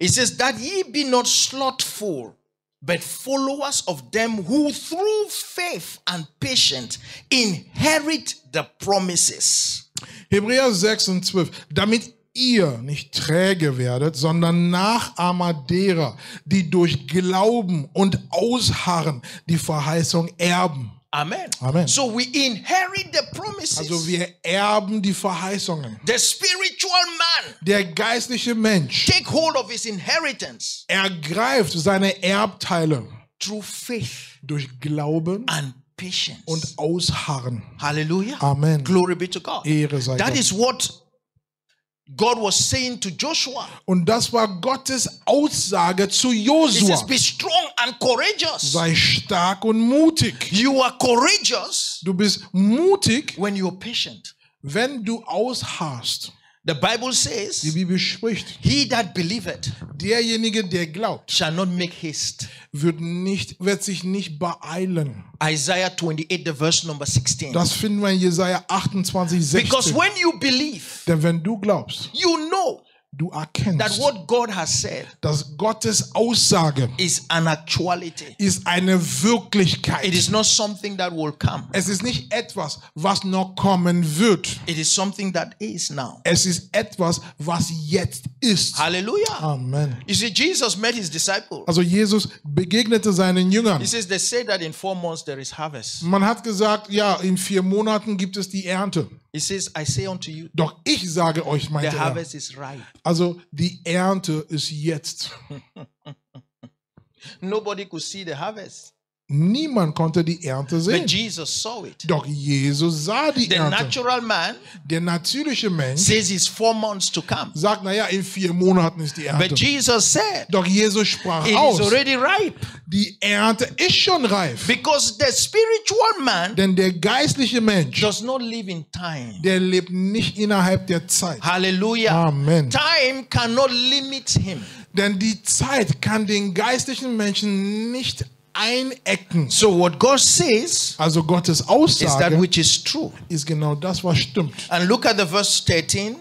It says, That ye be not slothful, but followers of them who through faith and patience inherit the promises. Hebräer 6 und 12, damit ihr nicht träge werdet, sondern Nachahmer derer, die durch Glauben und Ausharren die Verheißung erben. Amen. Amen. So we inherit the promises. Also wir erben die Verheißungen. the spiritual man Der geistliche Mensch take hold of his inheritance ergreift seine Erbteile through faith durch Glauben and patience. und Ausharren. Hallelujah. Amen. Glory be to God. Ehre sei That Gott. is what God was saying to Joshua. Und das war Gottes Aussage zu He Josua. says, Be strong and courageous. Sei stark und mutig. You are courageous Du bist mutig, when you're patient. wenn du ausharrst. The Bible Die says, Bibel spricht, He that believeth derjenige, der glaubt, shall not make haste. wird, nicht, wird sich nicht beeilen. Isaiah 28, the verse number 16. Das finden wir in Jesaja 28, Because 16. when you believe, Denn wenn du glaubst, you know du that erkennst, what God has said dass Gottes Aussage is an actuality. ist eine It Wirklichkeit. is not something that will come. Es ist nicht etwas, was noch kommen wird. It is something that is now. Es ist etwas, was jetzt ist. Hallelujah. Amen. You see, Jesus met his disciples. Also Jesus begegnete seinen Jüngern. He says, They say that in four months there is harvest. Man hat gesagt, ja, in vier Monaten gibt es die Ernte. He says, I say unto you, Doch ich sage euch, meinte the er, harvest is ripe. also die Ernte ist jetzt. <laughs> Nobody could see the harvest, Niemand konnte die Ernte but sehen. Jesus saw it. Doch Jesus sah die The Ernte. natural man Der natürliche Mensch says it's four months to come. sagt, naja, in vier Monaten ist die But Ernte. Jesus said, Doch Jesus sprach It is aus, already ripe. die Ernte ist schon reif. Because the spiritual man Denn der geistliche Mensch, does not live in time. der lebt nicht innerhalb der Zeit. Hallelujah. Amen. Time cannot limit him. Denn die Zeit kann den geistlichen Menschen nicht einecken. So what God says Also Gottes is that which is true. ist genau das, was stimmt. And look at the verse 13.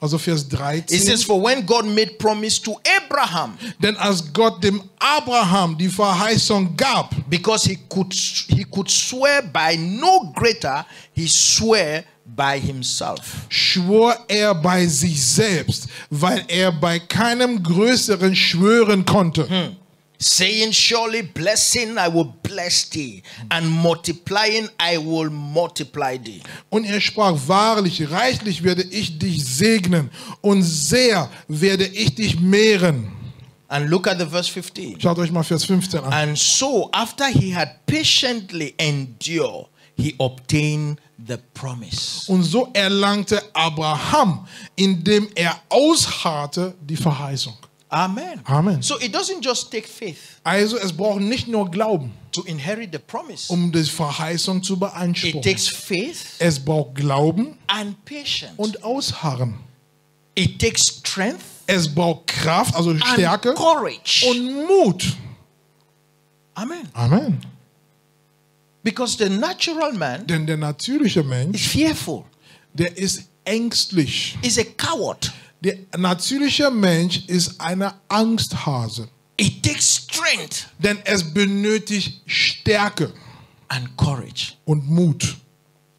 Also Vers It says, For when God made promise to Abraham, Denn als Gott dem Abraham die Verheißung gab, because he could he could swear by no greater, he swore by himself. schwor er bei sich selbst, weil er bei keinem größeren schwören konnte. Saying, Surely blessing I will bless thee, and multiplying I will multiply thee. Und er sprach, wahrlich, reichlich werde ich dich segnen und sehr werde ich dich mehren. And look at the verse 15. Schaut euch mal Vers 15 an. And so, after he had patiently endured, he obtained the promise. Und so erlangte Abraham, indem er ausharrte, die Verheißung. Amen. Amen. So it doesn't just take faith Also es braucht nicht nur Glauben, to inherit the promise. um die Verheißung zu It beanspruchen. takes faith Es braucht Glauben and patience. und Ausharren. It takes strength Es braucht Kraft, also and Stärke courage. und Mut. Amen. Amen. Because the natural man Denn der natürliche Mensch, is fearful, der ist ängstlich. is a coward. Der natürliche Mensch ist eine Angsthase. It takes strength Denn es benötigt Stärke and courage. und Mut.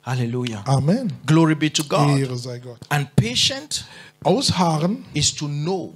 Hallelujah. Amen. Glory be to God. Ehre sei Gott. And patient Ausharren is to know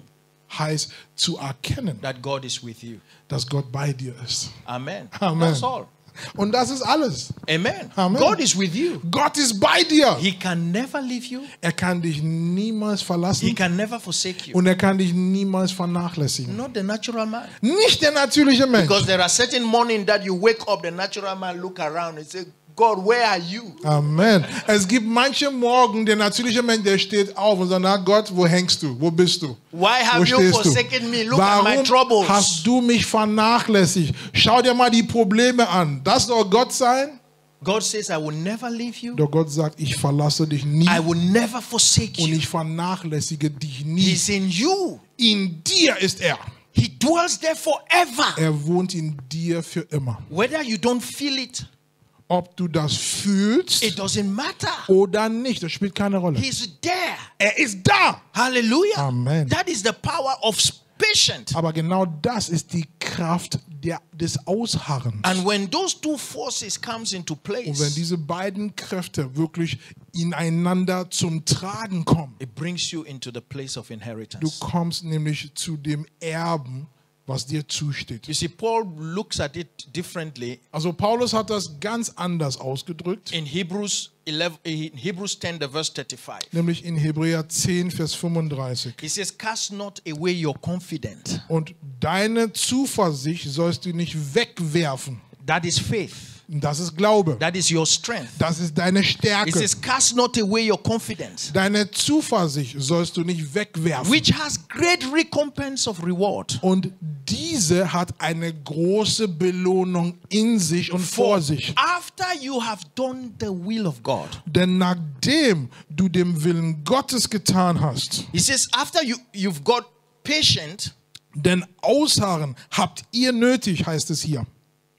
heißt zu erkennen, that God is with you. dass Gott bei dir ist. Amen. Amen. That's all. Und das ist alles. Amen. Amen. God is with you. Gott ist bei dir. He can never leave you. Er kann dich niemals He verlassen can never forsake you. und er kann dich niemals vernachlässigen. Not the natural man. Nicht der natürliche Mensch. Because there are certain morning that you wake up, the natural man look around and say, God, where are you? Amen. Es gibt manche Morgen, der natürliche Mensch, der steht auf und sagt, na Gott, wo hängst du? Wo bist du? Why Wo have you stehst du? forsaken me? Look at my Warum troubles. hast du mich vernachlässigt? Schau dir mal die Probleme an. Das soll Gott sein? God says, I will never leave you. Doch Gott sagt, ich verlasse dich nie I will never forsake und you. ich vernachlässige dich nie. He's in you. In dir ist er. He dwells there forever. Er wohnt in dir für immer. Whether you don't feel it, Ob du das fühlst it doesn't matter. oder nicht, das spielt keine Rolle. He's there. Er ist da. Hallelujah. Amen. That is the power of patient. Aber genau das ist die Kraft der, des Ausharrens. And when those two forces comes into Und wenn place, diese beiden Kräfte wirklich ineinander zum Tragen kommen, it brings you into the place of du inheritance. kommst nämlich zu dem Erben, was dir zusteht. You see, Paul looks at it differently Also Paulus hat das ganz anders ausgedrückt, in Hebrews 11, in Hebrews 10, the verse 35. nämlich in Hebräer 10, Vers 35. He says, Cast not away your confidence. Und deine Zuversicht sollst du nicht wegwerfen. That is faith. Das ist Glaube. That is your strength. Das ist deine Stärke. says, Cast not away your confidence, Deine Zuversicht sollst du nicht wegwerfen. which has great recompense of reward. Und diese hat eine große Belohnung in sich und vor sich. after you have done the will of God, Denn nachdem du dem Willen Gottes getan hast, he says, after you, you've got patient, denn Ausharren habt ihr nötig, heißt es hier,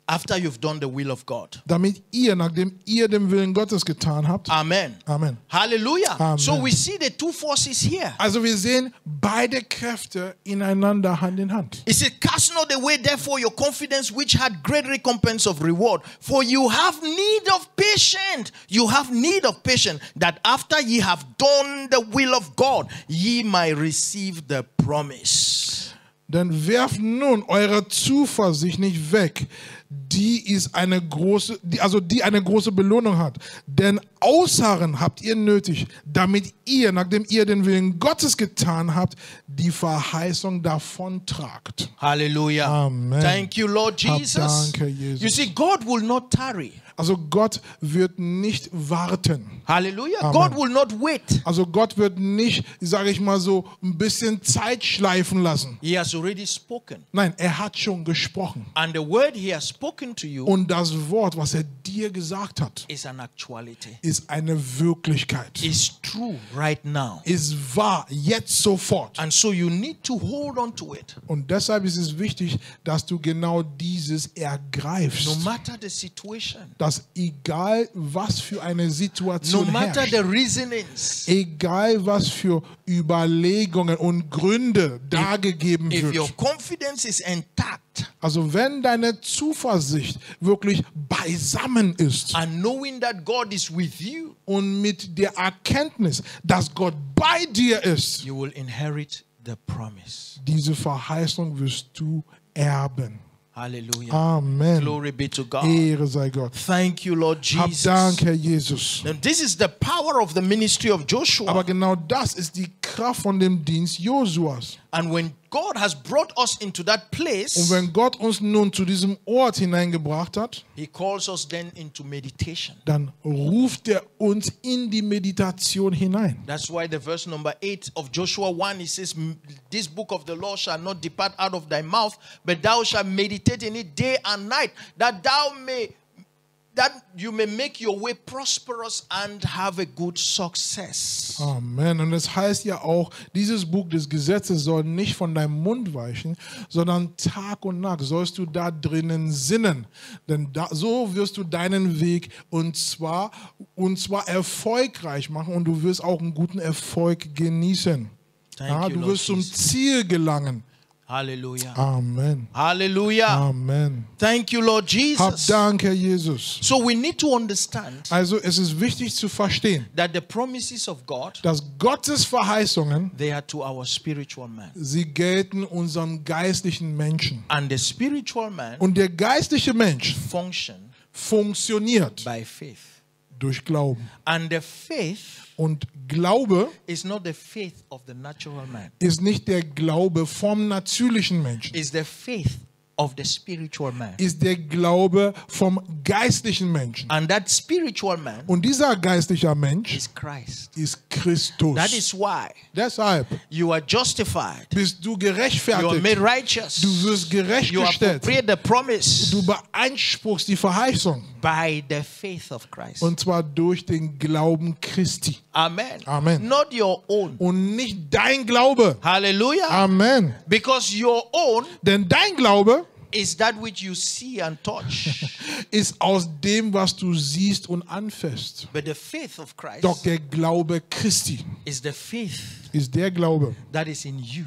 after you've done the will of God. damit ihr, nachdem ihr dem Willen Gottes getan habt, Amen. Amen. Hallelujah. Amen. So we see the two forces here. Also wir sehen beide Kräfte ineinander Hand in Hand. He said, Cast not away, therefore, your confidence, which had great recompense of reward. For you have need of patience. You have need of patience, that after ye have done the will of God, ye might receive the promise. Denn werft nun eure Zuversicht nicht weg, die ist eine große, die, also die eine große Belohnung hat. Denn Ausharren habt ihr nötig, damit ihr, nachdem ihr den Willen Gottes getan habt, die Verheißung davontragt. Hallelujah. Amen. Thank you, Lord Hab Jesus. Dank, Herr Jesus. You see, God will not tarry. Also Gott wird nicht warten. Hallelujah. Amen. God will not wait. Also Gott wird nicht, sage ich mal so, ein bisschen Zeit schleifen lassen. He has already spoken. Nein, er hat schon gesprochen. And the word he has spoken to you Und das Wort, was er dir gesagt hat, is an actuality. ist eine Wirklichkeit. It's true right now. Ist wahr, jetzt sofort. And so you need to hold on to it. Und deshalb ist es wichtig, dass du genau dieses ergreifst. No matter the situation, Dass egal was für eine no Situation matter herrscht, the reasonings, egal was für Überlegungen und Gründe dargegeben if your wird. confidence is intact Also wenn deine Zuversicht wirklich beisammen ist and knowing that God is with you, und mit der Erkenntnis, dass Gott bei dir ist, you will inherit the promise. diese Verheißung wirst du erben. Hallelujah. Amen. Glory be to God. Ehre sei Gott. Thank you, Lord Hab Jesus. Dank, Herr Jesus. And this is the power of the ministry of Joshua. Aber genau das ist die Kraft von dem Dienst Josuas. And when God has brought us into that Und place, wenn Gott uns nun zu diesem Ort hineingebracht hat, He calls us then into meditation. dann ruft er uns in die Meditation hinein. That's why the verse number 8 of Joshua 1 it says, This book of the law shall not depart out of thy mouth, but thou shalt meditate in it day and night, that thou may that you may make your way prosperous and have a good success. Amen. Und es heißt ja auch, dieses Buch des Gesetzes soll nicht von deinem Mund weichen, sondern Tag und Nacht sollst du da drinnen sinnen. Denn da, so wirst du deinen Weg und zwar, und zwar erfolgreich machen und du wirst auch einen guten Erfolg genießen. Thank Ja, you, du Lord wirst zum Jesus. Ziel gelangen. Hallelujah. Amen. Hallelujah. Amen. Thank you, Lord Hab Jesus. Dank, Herr Jesus. So we need to understand Also es ist wichtig zu verstehen, that the promises of God dass Gottes Verheißungen, they are to our spiritual man. sie gelten unserem geistlichen Menschen. And the spiritual man Und der geistliche Mensch function funktioniert by faith. durch Glauben. And the faith Und Glaube is not the faith of the natural man. ist nicht der Glaube vom natürlichen Menschen, of the spiritual man. ist der Glaube vom geistlichen Menschen. And that spiritual man Und dieser geistliche Mensch is Christ. ist Christus. That is why Deshalb you are justified. bist du You are gerechtfertigt. made righteous. Du wirst You gerechtgestellt. the promise Du beanspruchst die Verheißung. by the faith of Christ. Und zwar durch den Glauben Christi. Amen. Amen. Not your own. Und nicht dein Glaube. Hallelujah. Amen. Because your own Denn dein Glaube is that which you see and touch. <laughs> ist aus dem, was du siehst und anfasst. but the faith of Christ Doch der Glaube Christi is the faith ist der Glaube, that is in you.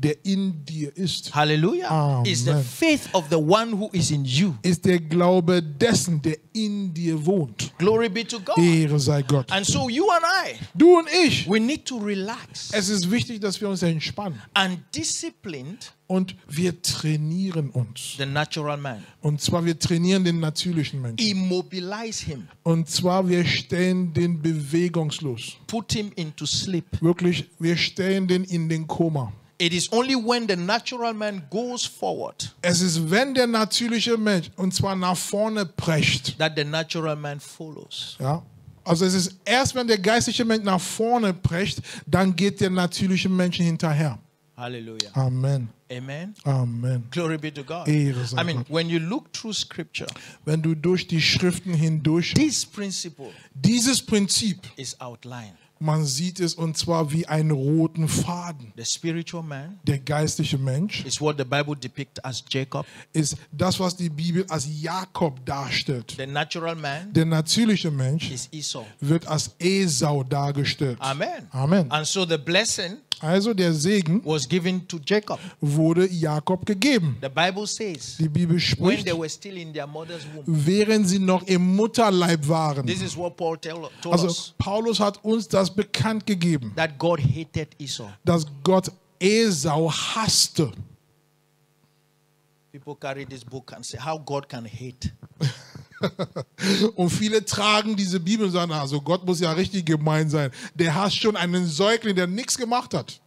Der in dir ist. Hallelujah. Amen. Is the faith of the one who is in you. Ist der Glaube dessen, der in dir wohnt. Glory be to God. Ehre sei Gott. And so you and I, Du und ich. we need to relax Es ist wichtig, dass wir uns entspannen. and disciplined Und wir trainieren uns. the natural man. Und zwar, wir trainieren den natürlichen Menschen. Immobilize him. Und zwar, wir stellen den bewegungslos. Put him into sleep. Wirklich, wir stellen den in den Koma. It is only when the natural man goes forward Es ist, wenn der natürliche Mensch, und zwar nach vorne prescht. that the natural man follows. Ja? Also es ist erst, wenn der geistliche Mensch nach vorne prescht, dann geht der natürliche Mensch hinterher. Hallelujah. Amen. Amen. Amen. Glory be to God. Ehre sei I mean, Gott. when you look through scripture, Wenn du durch die Schriften hindurch, this principle dieses Prinzip, is outlined. Man sieht es und zwar wie einen roten Faden. The spiritual man Der geistliche Mensch is what the Bible depicts as Jacob. ist das, was die Bibel als Jakob darstellt. The natural man Der natürliche Mensch is Esau. wird als Esau dargestellt. Amen. Amen. And so the blessing Also der Segen was given to Jacob. wurde Jakob gegeben. The Bible says Die Bibel when spricht, they were still in their mother's womb. während sie noch im Mutterleib waren. This is what Paul tell, told Also us Paulus hat uns das bekannt gegeben, that God hated Esau. dass Gott Esau hasste. People carry this book and say how God can hate. <laughs> Und viele tragen diese Bibel und sagen, also Gott muss ja richtig gemein sein. Der hasst schon einen Säugling, der nichts gemacht hat.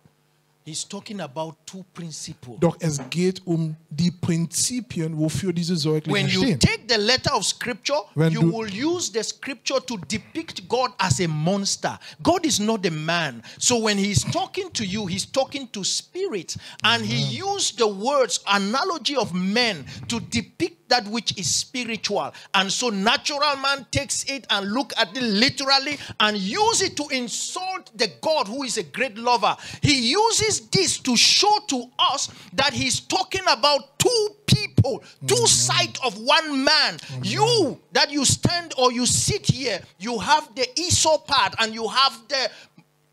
He's talking about two principles. Doch es geht um die Prinzipien, wofür diese Säuglinge When you stehen. take the letter of scripture, Wenn you du- will use the scripture to depict God as a monster. God is not a man. So when he's talking to you, he's talking to spirits. And he used the words, analogy of men, to depict that which is spiritual. And so natural man takes it and look at it literally and use it to insult the God who is a great lover. He uses this to show to us that he's talking about two people, two sides of one man. You that you stand or you sit here, you have the Esau part and you have the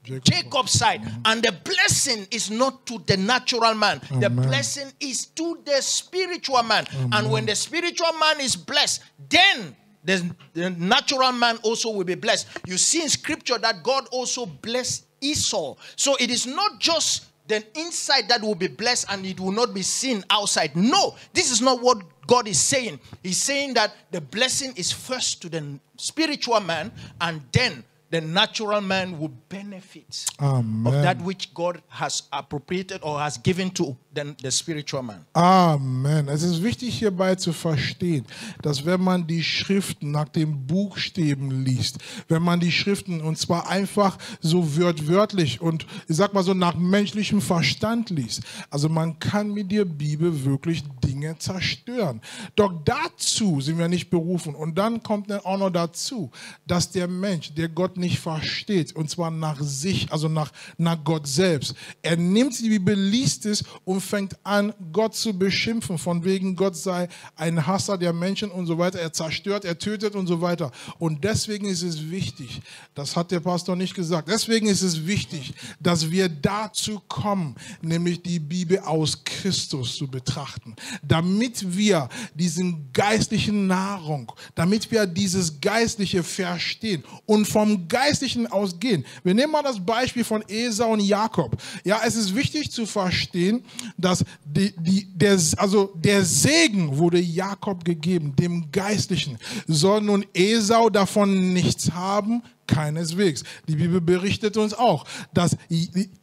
Jacob. Jacob side, and the blessing is not to the natural man. The blessing is to the spiritual man. And when the spiritual man is blessed, then the, the natural man also will be blessed. You see in scripture that God also blessed Esau. So it is not just the inside that will be blessed and it will not be seen outside. No, this is not what God is saying. He's saying that the blessing is first to the spiritual man and then the natural man will benefit Amen. of that which God has appropriated or has given to the, the spiritual man. Amen. Es ist wichtig hierbei zu verstehen, dass wenn man die Schriften nach den Buchstäben liest, wenn man die Schriften und zwar einfach so wörtlich und ich sag mal so nach menschlichem Verstand liest, also man kann mit der Bibel wirklich Dinge zerstören. Doch dazu sind wir nicht berufen. Und dann kommt dann auch noch dazu, dass der Mensch, der Gott nicht versteht, und zwar nach sich, also nach, nach Gott selbst, er nimmt die Bibel, liest es und fängt an, Gott zu beschimpfen, von wegen Gott sei ein Hasser der Menschen und so weiter. Er zerstört, er tötet und so weiter. Und deswegen ist es wichtig, das hat der Pastor nicht gesagt, deswegen ist es wichtig, dass wir dazu kommen, nämlich die Bibel aus Christus zu betrachten, damit wir diesen geistlichen Nahrung, damit wir dieses Geistliche verstehen und vom Geistlichen ausgehen. Wir nehmen mal das Beispiel von Esau und Jakob. Ja, es ist wichtig zu verstehen, dass die, die, der, also der Segen wurde Jakob gegeben, dem Geistlichen. Soll nun Esau davon nichts haben? Keineswegs. Die Bibel berichtet uns auch, dass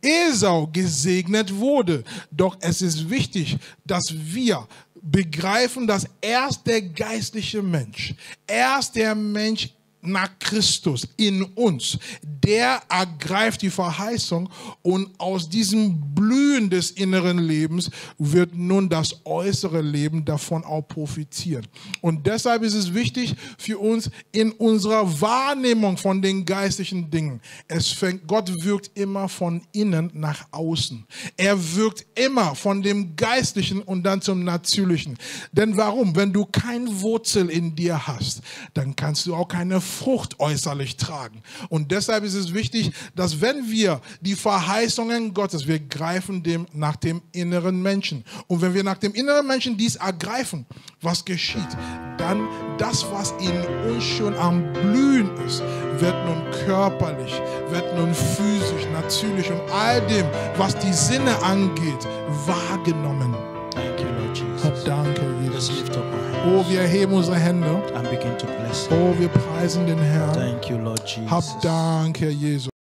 Esau gesegnet wurde. Doch es ist wichtig, dass wir begreifen, dass erst der geistliche Mensch, erst der Mensch nach Christus in uns, der ergreift die Verheißung und aus diesem Blühen des inneren Lebens wird nun das äußere Leben davon auch profitieren. Und deshalb ist es wichtig für uns in unserer Wahrnehmung von den geistlichen Dingen. Es fängt, Gott wirkt immer von innen nach außen. Er wirkt immer von dem Geistlichen und dann zum Natürlichen. Denn warum? Wenn du kein Wurzel in dir hast, dann kannst du auch keine Frucht äußerlich tragen. Und deshalb ist es wichtig, dass wenn wir die Verheißungen Gottes, wir greifen dem nach dem inneren Menschen. Und wenn wir nach dem inneren Menschen dies ergreifen, was geschieht? Dann das, was in uns schon am Blühen ist, wird nun körperlich, wird nun physisch, natürlich und all dem, was die Sinne angeht, wahrgenommen. Thank you, Lord Jesus. danke, Jesus. Oh, wir erheben unsere Hände. and begin to Him. Oh, wir preisen den Herrn. Thank you, Lord Jesus. Hab Dank, Herr Jesus.